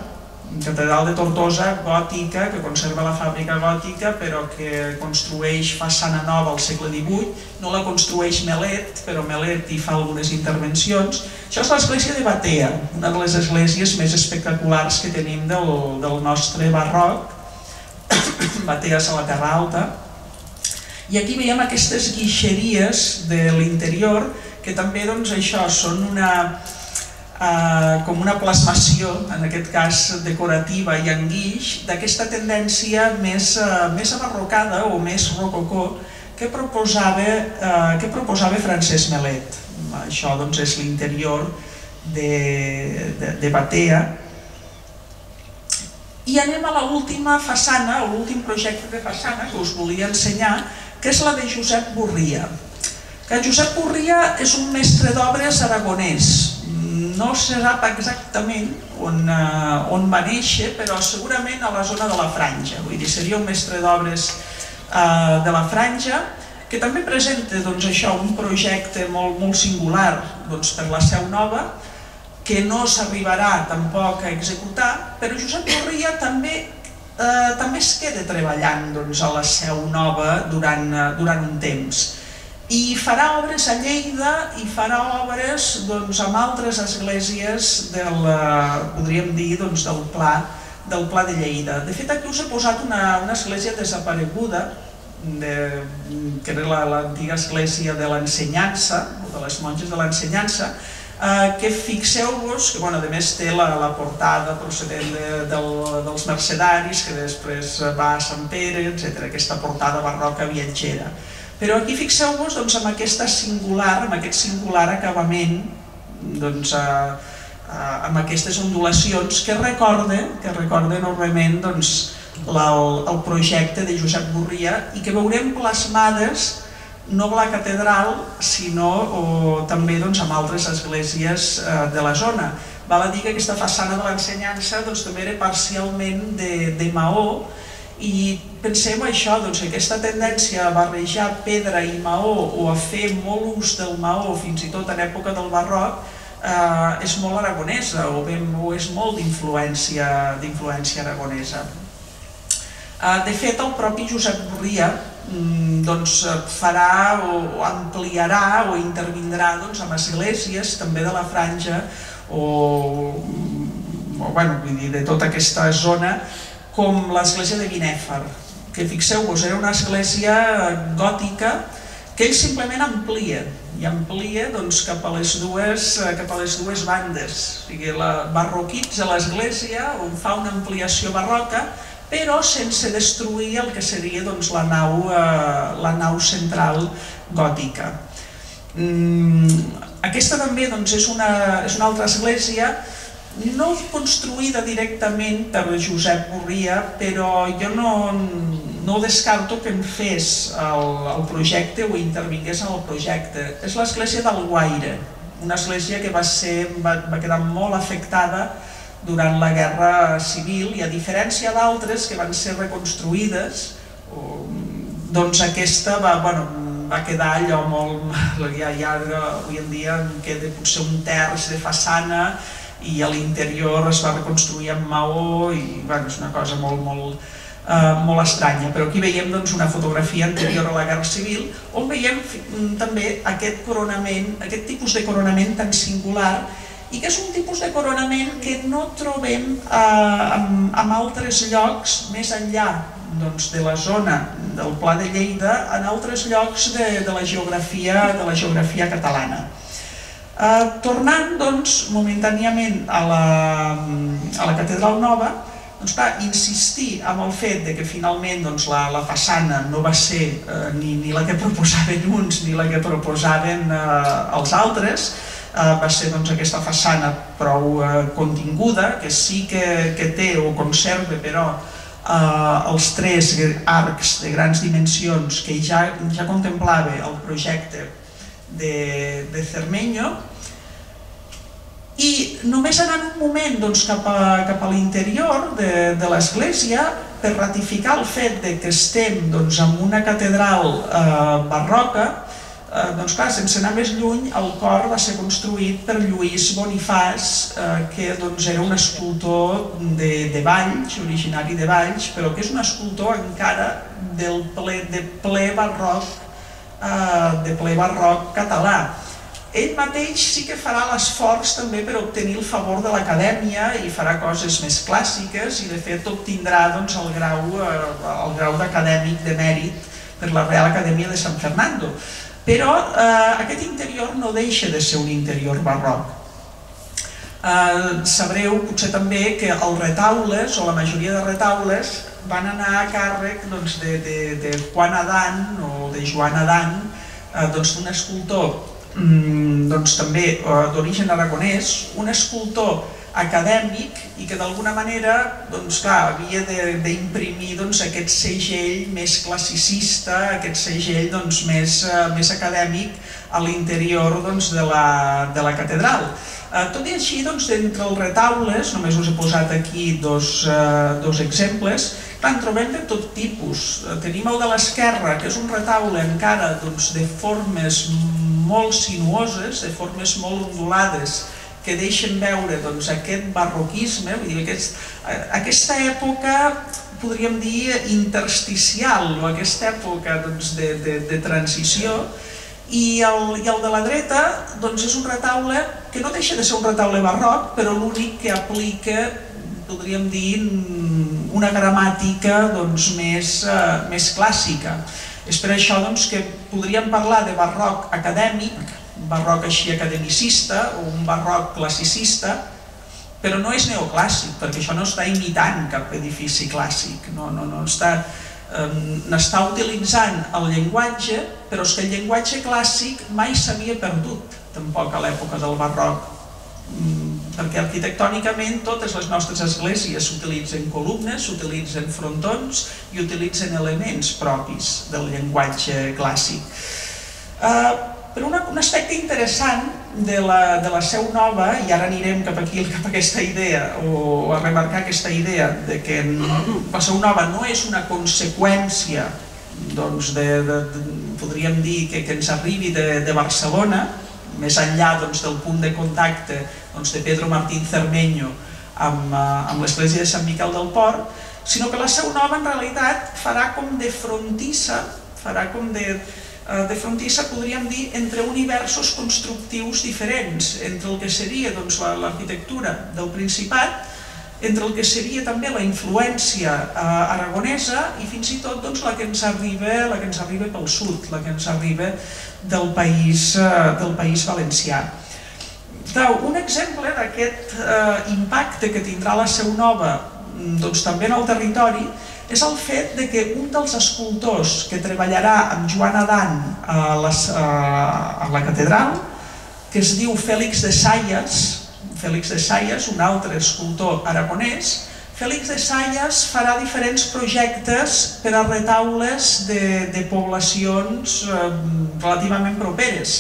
catedral de Tortosa gòtica, que conserva la fàbrica gòtica, però que construeix façana nova al segle XVIII, no la construeix Melet, però Melet hi fa algunes intervencions. Això és l'església de Batea, una de les esglésies més espectaculars que tenim del, del nostre barroc, <coughs> Batea a la Terra Alta, i aquí veiem aquestes guixeries de l'interior que també doncs, això són una, eh, com una plasmació, en aquest cas decorativa i en guix, d'aquesta tendència més, eh, més abarrocada o més rococó que proposava, eh, que proposava Francesc Melet. Això doncs, és l'interior de, de, de Batea. I anem a l'última façana, l'últim projecte de façana que us volia ensenyar, que és la de Josep Borria que Josep Corria és un mestre d'obres aragonès. No se sap exactament on, uh, on va néixer, però segurament a la zona de la Franja. Vull dir, seria un mestre d'obres uh, de la Franja que també presenta doncs, això un projecte molt, molt singular doncs, per la Seu Nova, que no s'arribarà tampoc a executar, però Josep Borria també, eh, també es queda treballant doncs, a la Seu Nova durant, eh, durant un temps i farà obres a Lleida i farà obres doncs, amb altres esglésies del, podríem dir, doncs, del, pla, del Pla de Lleida. De fet, aquí us he posat una, una església desapareguda, de, que era l'antiga església de l'ensenyança, o de les monges de l'ensenyança, eh, que fixeu-vos que bueno, a més té la, la portada procedent de, del, dels mercedaris que després va a Sant Pere, etc. aquesta portada barroca viatgera. Però aquí fixeu-vos doncs, amb aquesta singular, amb aquest singular acabament, doncs, eh, eh, amb aquestes ondulacions que recorde, que recorde enormement doncs, la, el, el projecte de Josep Borria i que veurem plasmades no a la catedral, sinó o, també doncs, amb altres esglésies eh, de la zona. Val a dir que aquesta façana de l'ensenyança doncs, també era parcialment de, de maó i pensem això, doncs, aquesta tendència a barrejar pedra i maó o a fer molt ús del maó fins i tot en època del barroc eh, és molt aragonesa o, ben, o és molt d'influència aragonesa. Eh, de fet, el propi Josep Borria mm, doncs, farà o ampliarà o intervindrà doncs, amb esglésies també de la franja o, o bueno, vull dir, de tota aquesta zona com l'església de Binèfar, que fixeu-vos, era una església gòtica que ell simplement amplia, i amplia doncs, cap, a les dues, cap a les dues bandes. O sigui, la barroquitza l'església, on fa una ampliació barroca, però sense destruir el que seria doncs, la, nau, eh, la nau central gòtica. Mm, aquesta també doncs, és, una, és una altra església no construïda directament per Josep Borria, però jo no, no descarto que en fes el, el projecte o intervingués en el projecte. És l'església del Guaire, una església que va, ser, va, va quedar molt afectada durant la Guerra Civil i a diferència d'altres que van ser reconstruïdes, doncs aquesta va, bueno, va quedar allò molt... Ja, ja avui en dia en queda potser un terç de façana i a l'interior es va reconstruir amb maó i bueno, és una cosa molt, molt, eh, molt estranya. Però aquí veiem doncs, una fotografia anterior a la Guerra Civil on veiem també aquest coronament, aquest tipus de coronament tan singular i que és un tipus de coronament que no trobem eh, en, en altres llocs més enllà doncs, de la zona del Pla de Lleida en altres llocs de, de, la, geografia, de la geografia catalana. Eh, tornant doncs, momentàniament a la, a la Catedral Nova, doncs, clar, insistir amb el fet de que finalment doncs, la, la façana no va ser eh, ni, ni la que proposaven uns ni la que proposaven eh, els altres, eh, va ser doncs, aquesta façana prou eh, continguda, que sí que, que té o conserva però eh, els tres arcs de grans dimensions que ja, ja contemplava el projecte de, de Cermeño i només anant un moment doncs, cap a, cap a l'interior de, de l'església per ratificar el fet de que estem doncs, en una catedral eh, barroca eh, doncs clar, sense anar més lluny, el cor va ser construït per Lluís Bonifàs, eh, que doncs, era un escultor de, de Valls, originari de Valls, però que és un escultor encara del ple, de ple barroc, eh, de ple barroc català. Ell mateix sí que farà l'esforç també per obtenir el favor de l'acadèmia i farà coses més clàssiques i de fet obtindrà doncs, el grau, eh, el grau d'acadèmic de mèrit per la Real Acadèmia de San Fernando però eh, aquest interior no deixa de ser un interior barroc. Eh, sabreu potser també que els retaules, o la majoria de retaules, van anar a càrrec doncs, de, de, de Juan Adán o de Joan Adán, eh, doncs, un escultor doncs, també eh, d'origen aragonès, un escultor acadèmic i que d'alguna manera doncs, clar, havia d'imprimir doncs, aquest segell més classicista, aquest segell doncs, més, uh, més acadèmic a l'interior doncs, de, la, de la catedral. Uh, tot i així, doncs, d'entre els retaules, només us he posat aquí dos, dos exemples, En trobem de tot tipus. Tenim el de l'esquerra, que és un retaule encara doncs, de formes molt sinuoses, de formes molt ondulades, que deixen veure doncs, aquest barroquisme, vull dir, aquest, aquesta època podríem dir intersticial, o aquesta època doncs, de, de, de transició, i el, i el de la dreta doncs, és un retaule que no deixa de ser un retaule barroc, però l'únic que aplica, podríem dir, una gramàtica doncs, més, uh, més clàssica. És per això doncs, que podríem parlar de barroc acadèmic, barroc així academicista o un barroc classicista, però no és neoclàssic, perquè això no està imitant cap edifici clàssic, no, no, no està, eh, n'està utilitzant el llenguatge, però és que el llenguatge clàssic mai s'havia perdut, tampoc a l'època del barroc, mm, perquè arquitectònicament totes les nostres esglésies utilitzen columnes, utilitzen frontons i utilitzen elements propis del llenguatge clàssic. Eh, però un aspecte interessant de la, de la Seu Nova, i ara anirem cap aquí, <laughs> cap a aquesta idea, o a remarcar aquesta idea de que la Seu Nova no és una conseqüència, doncs, de, de, de, podríem dir, que, que ens arribi de, de Barcelona, més enllà doncs, del punt de contacte doncs, de Pedro Martín Cermeño amb, eh, amb l'església de Sant Miquel del Port, sinó que la Seu Nova en realitat farà com de frontissa, farà com de, Eh, de frontissa podríem dir entre universos constructius diferents, entre el que seria doncs, l'arquitectura del Principat, entre el que seria també la influència eh, aragonesa i fins i tot doncs, la que ens arriba la que ens arriba pel sud, la que ens arriba del país, eh, del país valencià. Un exemple d'aquest eh, impacte que tindrà la Seu Nova mm, doncs, també en el territori és el fet de que un dels escultors que treballarà amb Joan Adan a, les, a la catedral, que es diu Fèlix de Sayas, Fèlix de Sayas, un altre escultor aragonès, Fèlix de Sayas farà diferents projectes per a retaules de, de poblacions eh, relativament properes.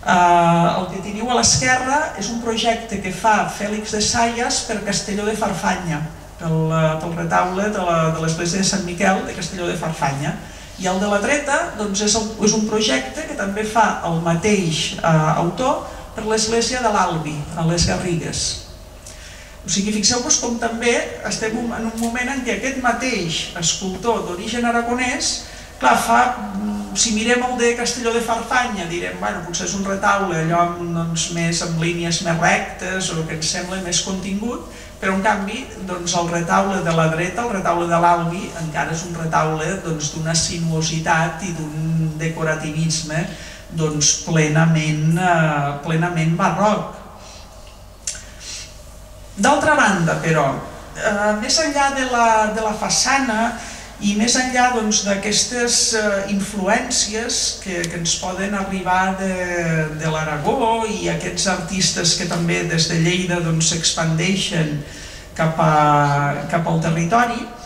Eh, el que teniu a l'esquerra és un projecte que fa Fèlix de Sayas per Castelló de Farfanya, pel, pel retaule de l'església de Sant Miquel de Castelló de Farfanya. I el de la dreta doncs és, el, és un projecte que també fa el mateix eh, autor per l'església de l'Albi, a les Garrigues. O sigui, fixeu-vos com també estem en un moment en què aquest mateix escultor d'origen aragonès, clar, fa, si mirem el de Castelló de Farfanya, direm, bueno, potser és un retaule allò doncs, més amb línies més rectes o que ens sembla més contingut, però en canvi doncs, el retaule de la dreta, el retaule de l'Albi, encara és un retaule doncs, d'una doncs, sinuositat i d'un decorativisme doncs, plenament, eh, plenament barroc. D'altra banda, però, eh, més enllà de la, de la façana i més enllà doncs, d'aquestes doncs, influències que, que ens poden arribar de, de l'Aragó i aquests artistes que també des de Lleida doncs, s'expandeixen doncs, cap, a, cap al territori, eh,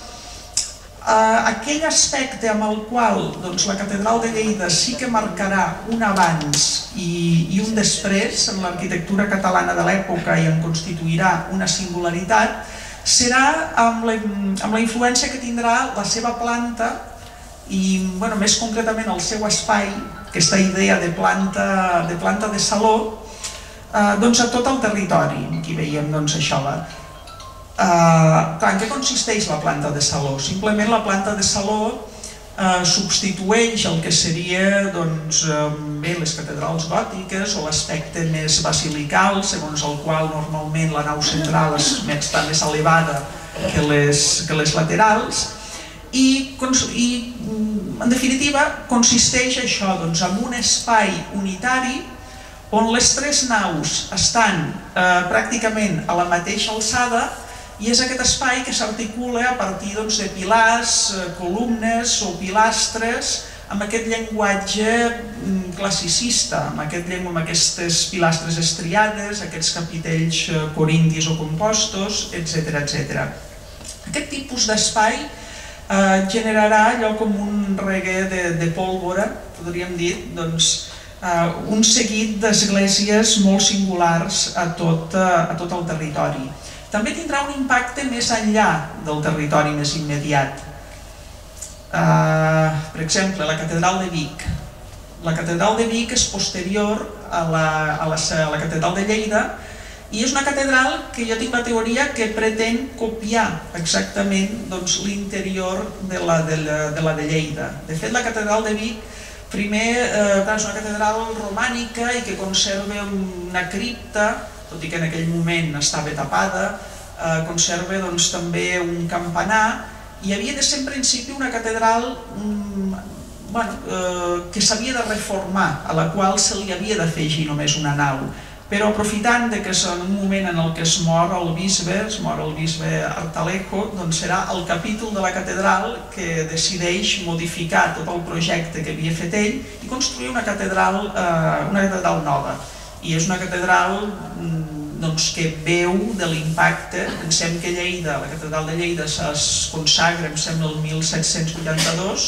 aquell aspecte amb el qual doncs, la Catedral de Lleida sí que marcarà un abans i, i un després en l'arquitectura catalana de l'època i en constituirà una singularitat, serà amb la, amb la influència que tindrà la seva planta i bueno, més concretament el seu espai, aquesta idea de planta de, planta de saló, eh, doncs a tot el territori. Aquí veiem doncs, això. La, eh, en què consisteix la planta de saló? Simplement la planta de saló eh, substitueix el que seria doncs, eh, bé, les catedrals gòtiques o l'aspecte més basilical, segons el qual normalment la nau central està més elevada que les, que les laterals, i, i en definitiva consisteix això doncs, en un espai unitari on les tres naus estan eh, pràcticament a la mateixa alçada i és aquest espai que s'articula a partir doncs, de pilars, eh, columnes o pilastres amb aquest llenguatge mm, classicista, amb, aquest llengua, amb aquestes pilastres estriades, aquests capitells eh, corintis o compostos, etc etc. Aquest tipus d'espai eh, generarà allò com un reguer de, de pólvora, podríem dir, doncs, eh, un seguit d'esglésies molt singulars a tot, eh, a tot el territori. També tindrà un impacte més enllà del territori més immediat. Uh, per exemple, la catedral de Vic. La catedral de Vic és posterior a la, a la, a la catedral de Lleida i és una catedral que jo tinc la teoria que pretén copiar exactament doncs, l'interior de, la, de, la, de la de Lleida. De fet, la catedral de Vic primer eh, és una catedral romànica i que conserva una cripta, tot i que en aquell moment estava tapada, eh, conserva doncs, també un campanar i havia de ser en principi una catedral mm, bueno, eh, que s'havia de reformar, a la qual se li havia d'afegir només una nau però aprofitant de que és un moment en el que es mor el bisbe, es mor el bisbe Artalejo, doncs serà el capítol de la catedral que decideix modificar tot el projecte que havia fet ell i construir una catedral, eh, una catedral nova. I és una catedral mm, doncs, que veu de l'impacte, pensem que Lleida, la catedral de Lleida es consagra, em sembla, el 1782,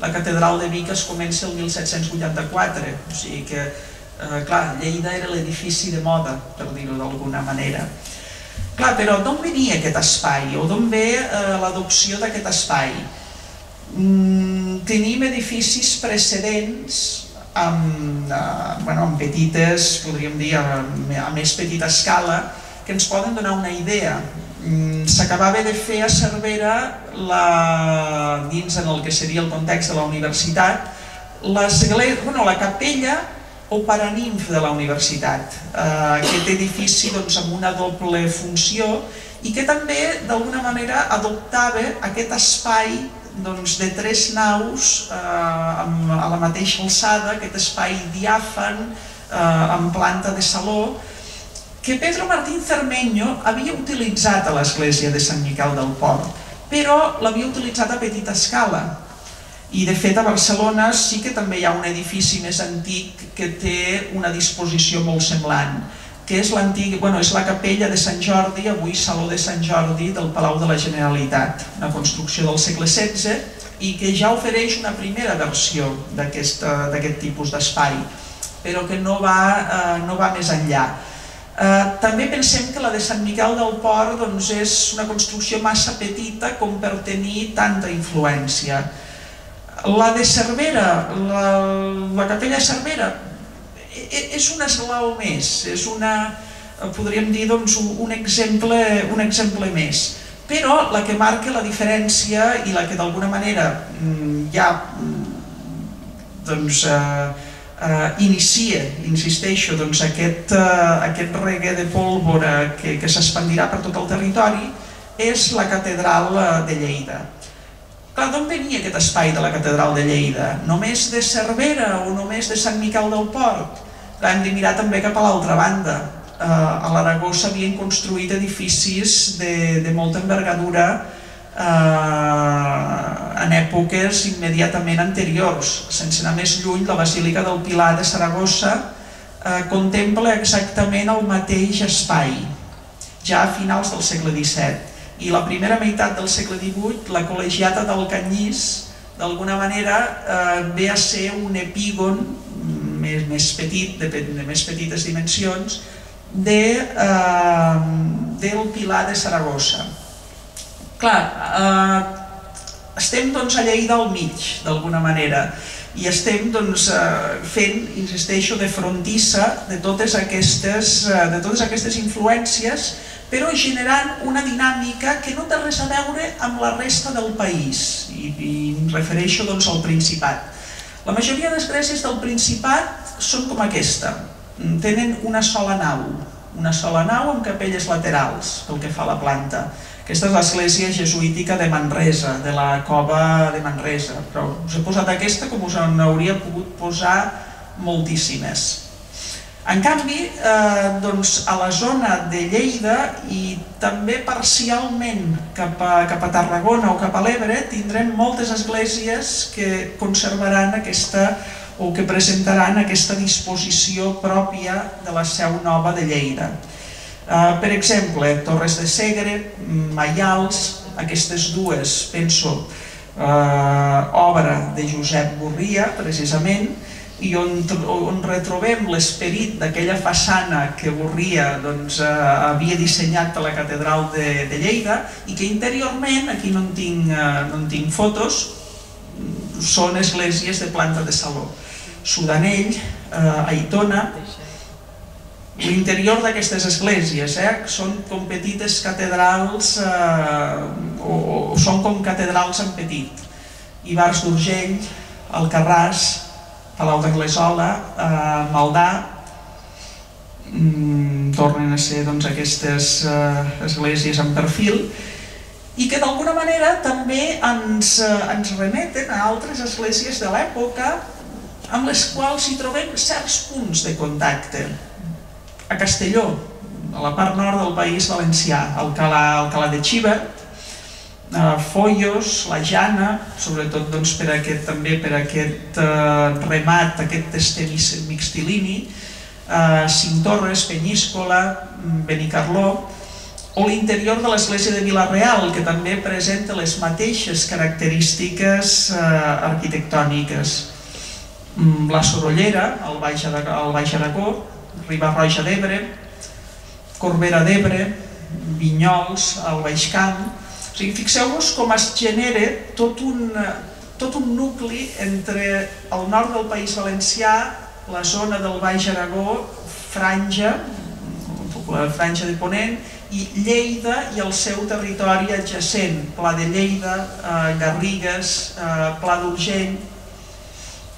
la catedral de Vic es comença el 1784, o sigui que eh, clar, Lleida era l'edifici de moda, per dir-ho d'alguna manera. Clar, però d'on venia aquest espai o d'on ve eh, l'adopció d'aquest espai? Mm, tenim edificis precedents amb, eh, bueno, amb petites, podríem dir, a, a més petita escala, que ens poden donar una idea. Mm, S'acabava de fer a Cervera, la, dins en el que seria el context de la universitat, bueno, la capella o paraninf de la universitat, eh, aquest edifici doncs, amb una doble funció i que també d'alguna manera adoptava aquest espai doncs, de tres naus eh, amb, a la mateixa alçada, aquest espai diàfan eh, amb planta de saló, que Pedro Martín Cermeño havia utilitzat a l'església de Sant Miquel del Port, però l'havia utilitzat a petita escala, i de fet a Barcelona sí que també hi ha un edifici més antic que té una disposició molt semblant, que és bueno, és la capella de Sant Jordi, avui Saló de Sant Jordi del Palau de la Generalitat, una construcció del segle XVI i que ja ofereix una primera versió d'aquest tipus d'espai, però que no va, eh, no va més enllà. Eh, també pensem que la de Sant Miquel del Port doncs, és una construcció massa petita com per tenir tanta influència. La de Cervera, la, la capella de Cervera, és un esglau més, és una, podríem dir, doncs, un, exemple, un exemple més. Però la que marca la diferència i la que d'alguna manera mm, ja mm, doncs, eh, eh, inicia, insisteixo, doncs, aquest, eh, aquest regue de pólvora que, que s'expandirà per tot el territori és la catedral eh, de Lleida. D'on venia aquest espai de la catedral de Lleida? Només de Cervera o només de Sant Miquel del Port? Hem de mirar també cap a l'altra banda. Eh, a l'Aragó s'havien construït edificis de, de molta envergadura eh, en èpoques immediatament anteriors. Sense anar més lluny, la Basílica del Pilar de Saragossa eh, contempla exactament el mateix espai, ja a finals del segle XVII i la primera meitat del segle XVIII la col·legiata del Canyís d'alguna manera eh, ve a ser un epígon més, més petit, de, de més petites dimensions de, eh, del Pilar de Saragossa. Clar, eh, estem doncs a Lleida al mig, d'alguna manera, i estem doncs, eh, fent, insisteixo, de frontissa de totes aquestes, eh, de totes aquestes influències però generant una dinàmica que no té res a veure amb la resta del país, i, i em refereixo doncs, al Principat. La majoria d'esglésies del Principat són com aquesta, tenen una sola nau, una sola nau amb capelles laterals, pel que fa a la planta. Aquesta és l'església jesuítica de Manresa, de la cova de Manresa, però us he posat aquesta com us en hauria pogut posar moltíssimes. En canvi, eh, doncs a la zona de Lleida i també parcialment cap a, cap a Tarragona o cap a l'Ebre tindrem moltes esglésies que conservaran aquesta o que presentaran aquesta disposició pròpia de la seu nova de Lleida. Eh, per exemple, Torres de Segre, Maials, aquestes dues, penso, eh, obra de Josep Borria, precisament, i on, on retrobem l'esperit d'aquella façana que Borria doncs, eh, havia dissenyat per la catedral de, de Lleida i que interiorment, aquí no en tinc, eh, no en tinc fotos, són esglésies de planta de saló. Sudanell, eh, Aitona, l'interior d'aquestes esglésies eh, són com petites catedrals eh, o, o són com catedrals en petit Ibars d'Urgell, Alcarràs, Palau d'Anglesola, eh, Maldà, mm, tornen a ser doncs, aquestes eh, esglésies en perfil i que d'alguna manera també ens, eh, ens remeten a altres esglésies de l'època amb les quals hi trobem certs punts de contacte. A Castelló, a la part nord del País Valencià, Alcalà, Alcalà de Xivert, eh, Follos, la Jana, sobretot doncs, per aquest, també per aquest eh, remat, aquest tester mixtilini, eh, Cintorres, Penyíscola, Benicarló, o l'interior de l'església de Vilareal, que també presenta les mateixes característiques eh, arquitectòniques. Mm, la Sorollera, al Baix, al Baix Aragó, Riba-roja d'Ebre, Corbera d'Ebre, Vinyols, al Baix Camp, sigui, fixeu-vos com es genera tot un, tot un nucli entre el nord del País Valencià, la zona del Baix Aragó, Franja, la Franja de Ponent, i Lleida i el seu territori adjacent, Pla de Lleida, eh, Garrigues, eh, Pla d'Urgell,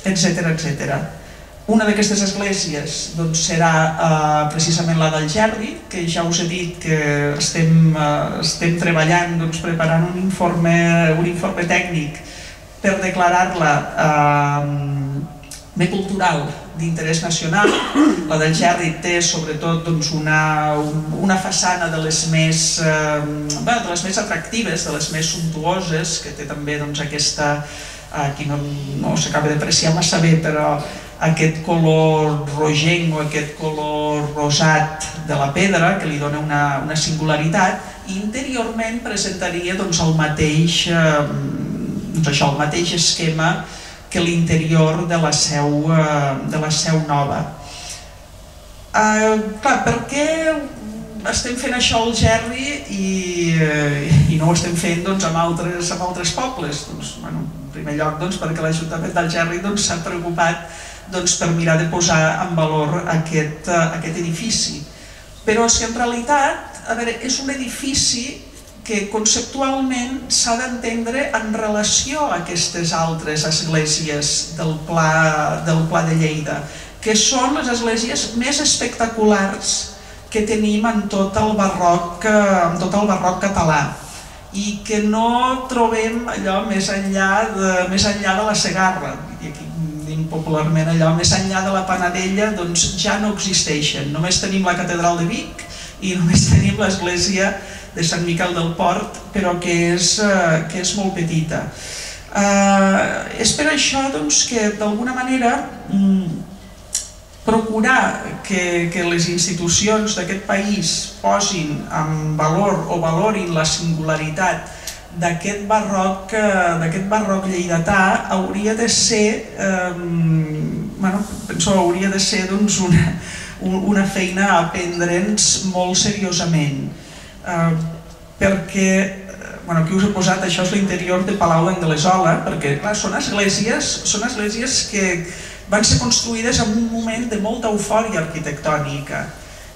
etc etc. Una d'aquestes esglésies doncs, serà eh, precisament la del Gerri, que ja us he dit que estem, eh, estem treballant, doncs, preparant un informe, un informe tècnic per declarar-la eh, bé cultural d'interès nacional. La del Gerri té sobretot doncs, una, una façana de les més, eh, bé, de les més atractives, de les més suntuoses, que té també doncs, aquesta, aquí no, no s'acaba d'apreciar massa bé, però aquest color rogenc o aquest color rosat de la pedra que li dona una, una singularitat i interiorment presentaria doncs, el mateix eh, doncs això, el mateix esquema que l'interior de la seu eh, de la seu nova. Eh, clar, per què estem fent això al Gerri i, eh, i no ho estem fent doncs, amb, altres, amb altres pobles? Doncs, bueno, en primer lloc doncs, perquè l'Ajuntament del Gerri doncs, s'ha doncs, preocupat doncs, per mirar de posar en valor aquest, uh, aquest edifici. Però és que en realitat a veure, és un edifici que conceptualment s'ha d'entendre en relació a aquestes altres esglésies del pla, del pla de Lleida, que són les esglésies més espectaculars que tenim en tot el barroc, eh, en tot el barroc català i que no trobem allò més enllà de, més enllà de la Segarra. Diem popularment allò, més enllà de la Panadella, doncs ja no existeixen. Només tenim la catedral de Vic i només <laughs> tenim l'església de Sant Miquel del Port, però que és, eh, que és molt petita. Eh, és per això doncs, que d'alguna manera mm, procurar que, que les institucions d'aquest país posin en valor o valorin la singularitat d'aquest barroc, eh, d'aquest barroc lleidatà hauria de ser, eh, bueno, penso, hauria de ser doncs, una, una feina a prendre'ns molt seriosament. Eh, perquè, bueno, aquí us he posat, això és l'interior de Palau d'Anglesola, perquè clar, són esglésies, són esglésies que van ser construïdes en un moment de molta eufòria arquitectònica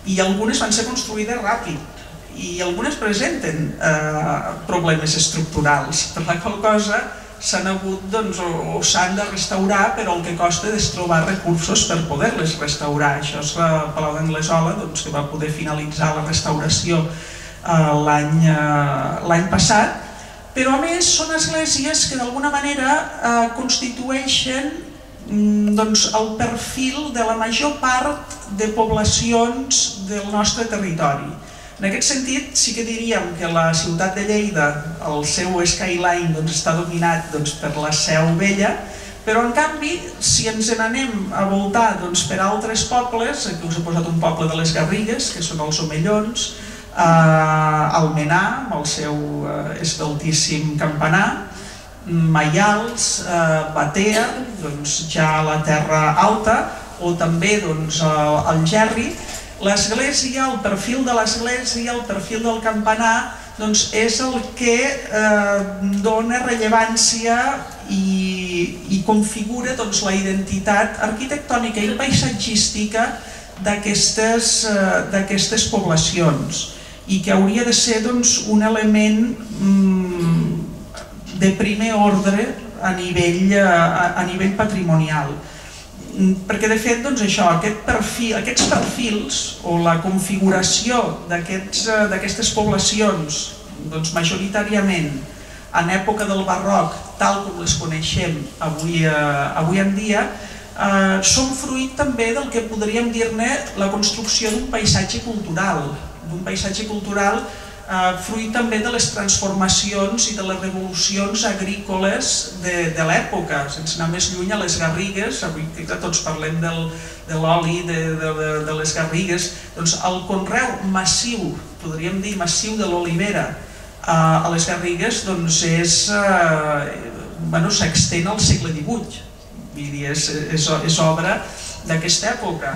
i algunes van ser construïdes ràpid, i algunes presenten eh, problemes estructurals, per la qual cosa s'han hagut doncs, o, o s'han de restaurar, però el que costa és trobar recursos per poder-les restaurar. Això és la Palau d'Anglesola, doncs, que va poder finalitzar la restauració eh, l'any eh, passat, però a més són esglésies que d'alguna manera eh, constitueixen mm, doncs, el perfil de la major part de poblacions del nostre territori en aquest sentit, sí que diríem que la ciutat de Lleida, el seu skyline doncs, està dominat doncs, per la Seu Vella, però en canvi, si ens n'anem a voltar doncs, per altres pobles, aquí us he posat un poble de les Garrigues, que són els Omellons, eh, Almenar, amb el seu eh, esbeltíssim campanar, Maials, eh, Batea, doncs, ja a la Terra Alta, o també doncs, el Gerri, l'església, el perfil de l'església, el perfil del campanar, doncs és el que eh, dona rellevància i, i configura doncs, la identitat arquitectònica i paisatgística d'aquestes eh, poblacions i que hauria de ser doncs, un element mm, de primer ordre a nivell, eh, a, a nivell patrimonial perquè de fet doncs això, aquest perfil, aquests perfils o la configuració eh, d'aquestes poblacions doncs majoritàriament en època del barroc, tal com les coneixem avui, eh, avui en dia, eh, són fruit també del que podríem dir-ne la construcció d'un paisatge cultural, d'un paisatge cultural fruit també de les transformacions i de les revolucions agrícoles de, de l'època, sense anar més lluny a les Garrigues, avui que tots parlem del, de l'oli de, de, de, les Garrigues, doncs el conreu massiu, podríem dir massiu de l'olivera eh, a les Garrigues doncs és, eh, bueno, s'extén al segle XVIII, és, és, és obra d'aquesta època.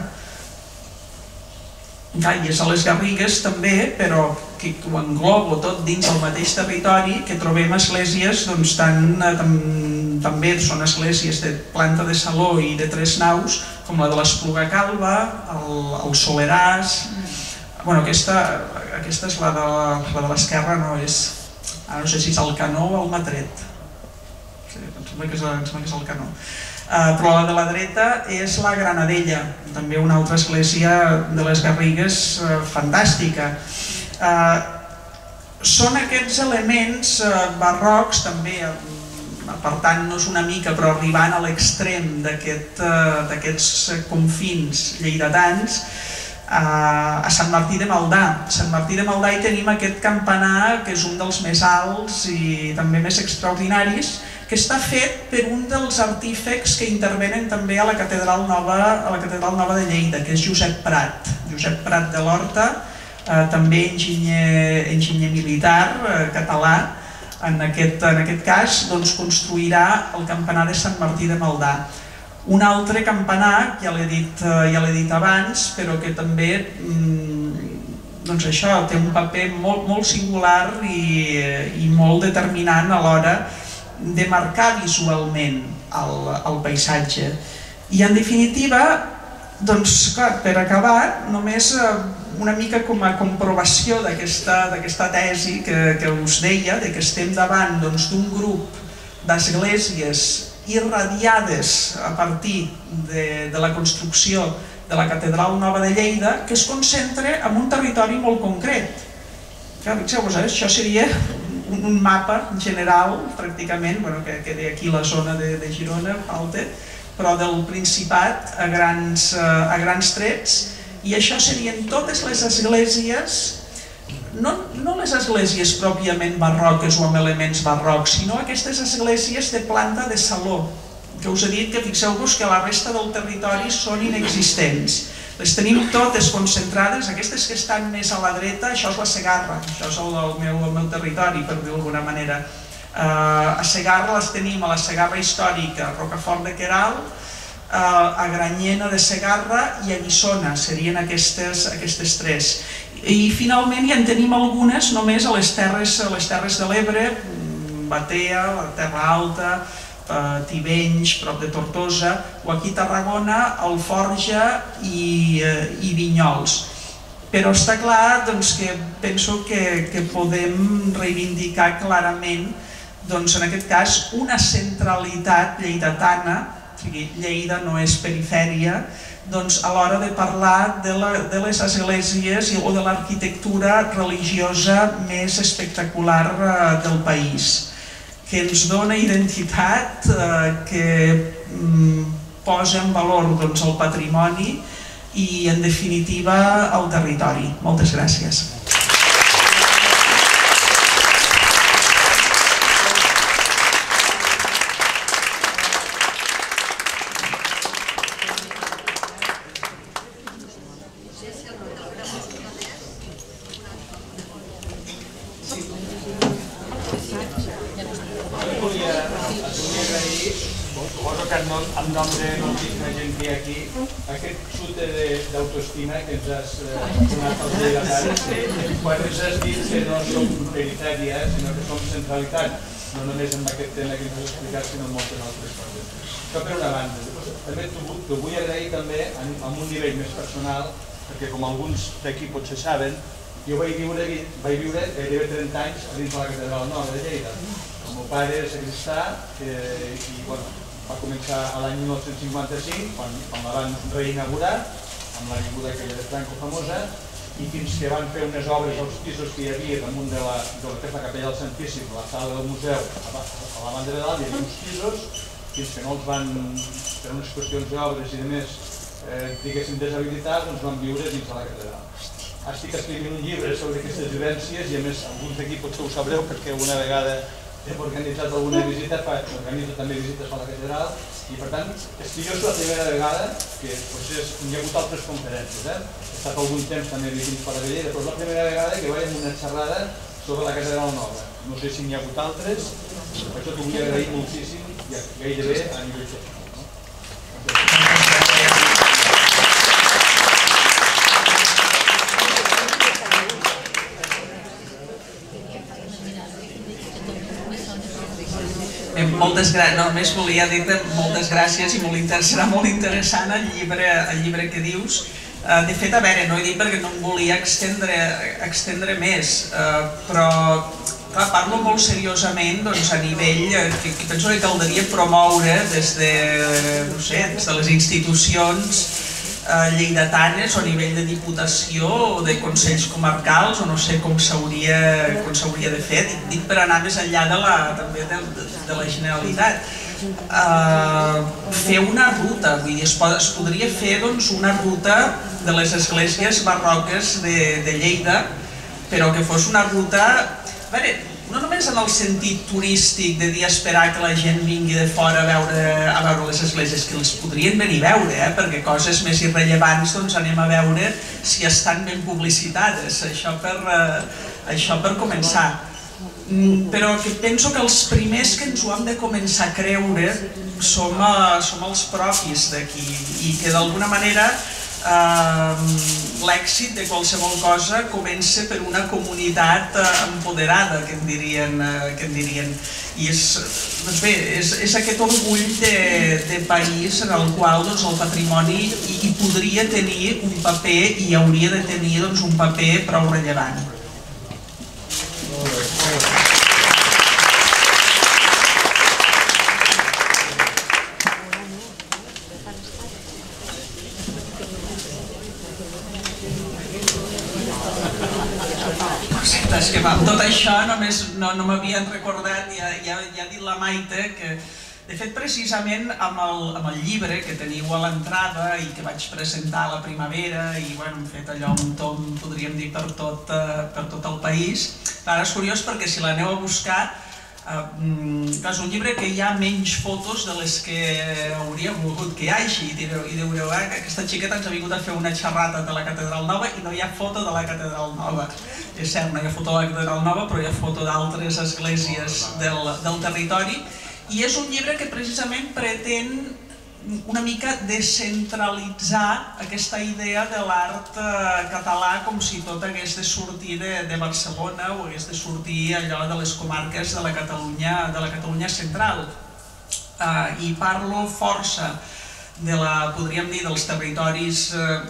És a les Garrigues també, però que ho englobo tot dins del mateix territori, que trobem esglésies doncs, tan, eh, tan, també són esglésies de planta de saló i de tres naus, com la de l'Espluga Calva, el, el Soleràs... Bueno, aquesta, aquesta és la de, la de l'esquerra, no és... Ara no sé si és el Canó o el Matret. Em sembla que és, em sembla que és el Canó. Uh, però la de la dreta és la Granadella, també una altra església de les Garrigues uh, fantàstica. Uh, són aquests elements uh, barrocs també, apartant-nos una mica però arribant a l'extrem d'aquests uh, confins lleidatans, a Sant Martí de Maldà. A Sant Martí de Maldà hi tenim aquest campanar que és un dels més alts i també més extraordinaris, que està fet per un dels artífecs que intervenen també a la Catedral Nova, a la Catedral Nova de Lleida, que és Josep Prat. Josep Prat de l'Horta, eh, també enginyer, enginyer militar eh, català, en aquest, en aquest cas doncs, construirà el campanar de Sant Martí de Maldà. Un altre campanar, ja l'he dit, eh, ja dit abans, però que també mm, doncs això, té un paper molt, molt singular i, i molt determinant a l'hora de marcar visualment el, el paisatge. I en definitiva, doncs clar, per acabar, només eh, una mica com a comprovació d'aquesta tesi que, que us deia, de que estem davant doncs, d'un doncs, grup d'esglésies irradiades a partir de, de la construcció de la Catedral Nova de Lleida que es concentra en un territori molt concret. Clar, fixeu-vos, eh? això seria un, un mapa general, pràcticament, bueno, que queda aquí la zona de, de Girona, falta, però del Principat a grans, eh, a grans trets, i això serien totes les esglésies, no, no les esglésies pròpiament barroques o amb elements barrocs, sinó aquestes esglésies de planta de saló, que us he dit que fixeu-vos que la resta del territori són inexistents les tenim totes concentrades, aquestes que estan més a la dreta, això és la Segarra, això és el, el, meu, el meu territori, per dir d'alguna manera. Uh, a Segarra les tenim a la Segarra històrica, Rocafort de Queral, uh, a Granyena de Segarra i a Guissona, serien aquestes, aquestes tres. I finalment ja en tenim algunes només a les terres, a les terres de l'Ebre, Batea, la Terra Alta, eh, Tivenys, prop de Tortosa, o aquí a Tarragona, Alforja i, eh, i Vinyols. Però està clar doncs, que penso que, que podem reivindicar clarament doncs, en aquest cas una centralitat lleidatana, sigui, Lleida no és perifèria, doncs, a l'hora de parlar de, la, de les esglésies o de l'arquitectura religiosa més espectacular eh, del país que ens dona identitat, eh, que mm, posa en valor doncs, el patrimoni i, en definitiva, el territori. Moltes gràcies. Yeah. que en nom, en nom de aquí, aquest xute d'autoestima que ens has eh, donat als lleidatans, quan ens has dit que no som perifèria, sinó que som centralitat, no només en aquest tema que ens has explicat, sinó en moltes altres coses. Això per una banda. També t'ho vull agrair també en, en un nivell més personal, perquè com alguns d'aquí potser saben, jo vaig viure, vaig viure gairebé 30 anys a dins de la catedral nova de Lleida. El meu pare era sagristà eh, i bueno, va començar l'any 1955 quan, quan la van reinaugurar amb l'avinguda aquella de Franco famosa i fins que van fer unes obres als pisos que hi havia damunt de la, de la, és la capella del Santíssim, la sala del museu, a, a la banda de dalt hi havia uns pisos fins que no els van, per unes qüestions d'obres i de més, eh, diguéssim, deshabilitar, doncs van viure dins de la catedral. Estic escrivint un llibre sobre aquestes vivències i a més alguns d'aquí potser ho sabreu perquè una vegada hem organitzat alguna visita, fa, organitzo també visites a la catedral i per tant que jo és la primera vegada que potser hi ha hagut altres conferències, eh? he estat algun temps també vivint per la Vellera, però és la primera vegada que vaig en una xerrada sobre la catedral nova. No sé si n'hi ha hagut altres, per això t'ho vull agrair moltíssim i gairebé a nivell social. No? Eh, moltes gràcies, no, només volia dir moltes gràcies i molt inter serà molt interessant el llibre, el llibre que dius. Uh, de fet, a veure, no he dit perquè no em volia extendre, extendre més, uh, però clar, parlo molt seriosament doncs, a nivell que, que penso que caldria promoure des de, no sé, des de les institucions eh, lleidatanes o a nivell de diputació o de consells comarcals o no sé com s'hauria com s'hauria de fer, dic, per anar més enllà de la, també de, de, la Generalitat. Uh, fer una ruta, vull dir, es, pod es podria fer doncs, una ruta de les esglésies barroques de, de Lleida, però que fos una ruta... A veure, no només en el sentit turístic de dir esperar que la gent vingui de fora a veure, a veure les esglésies, que les podrien venir a veure, eh? perquè coses més irrellevants doncs anem a veure si estan ben publicitades, això per, eh, això per començar. Mm, però que penso que els primers que ens ho hem de començar a creure som, eh, som els propis d'aquí i que d'alguna manera eh, l'èxit de qualsevol cosa comença per una comunitat eh, empoderada, que en dirien, eh, que en dirien. I és, doncs bé, és, és aquest orgull de, de país en el qual doncs, el patrimoni hi, hi podria tenir un paper i hauria de tenir doncs, un paper prou rellevant. és que tot això només no, no m'havien recordat, ja, ja, ja ha dit la Maite, que de fet precisament amb el, amb el llibre que teniu a l'entrada i que vaig presentar a la primavera i bueno, hem fet allò un tom, podríem dir, per tot, eh, per tot el país. Ara és curiós perquè si l'aneu a buscar és un llibre que hi ha menys fotos de les que hauríem volgut que hi hagi i direu, i diureu eh, que aquesta xiqueta ens ha vingut a fer una xerrada de la Catedral Nova i no hi ha foto de la Catedral Nova. És cert, no hi ha foto de la Catedral Nova però hi ha foto d'altres esglésies del, del territori. I és un llibre que precisament pretén una mica descentralitzar aquesta idea de l'art eh, català com si tot hagués de sortir de, de Barcelona o hagués de sortir allò de les comarques de la Catalunya, de la Catalunya central. Uh, I parlo força de la, podríem dir, dels territoris, uh,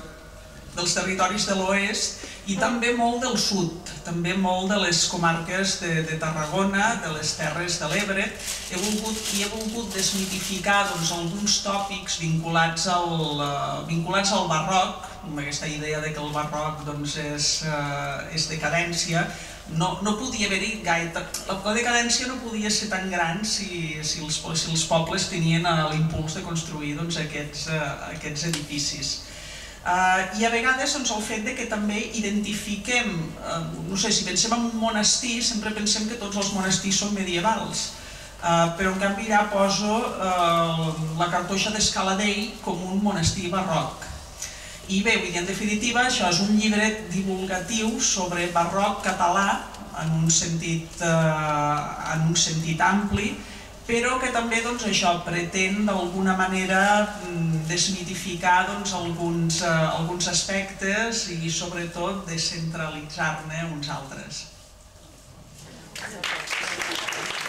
dels territoris de l'oest i també molt del sud, també molt de les comarques de, de Tarragona, de les Terres de l'Ebre. He volgut, I he volgut desmitificar doncs, alguns tòpics vinculats al, uh, vinculats al barroc, amb aquesta idea de que el barroc doncs, és, uh, és decadència, no, no podia haver-hi gaire... La decadència no podia ser tan gran si, si, els, si els pobles tenien l'impuls de construir doncs, aquests, uh, aquests edificis. Uh, I a vegades doncs, el fet de que també identifiquem, uh, no sé, si pensem en un monestir, sempre pensem que tots els monestirs són medievals, uh, però en canvi ja poso uh, la cartoixa d'Escaladell com un monestir barroc. I bé, vull dir, en definitiva, això és un llibre divulgatiu sobre barroc català en un sentit, uh, en un sentit ampli, però que també doncs, això pretén d'alguna manera mm, desmitificar doncs, alguns, eh, alguns aspectes i sobretot descentralitzar-ne uns altres. Gràcies.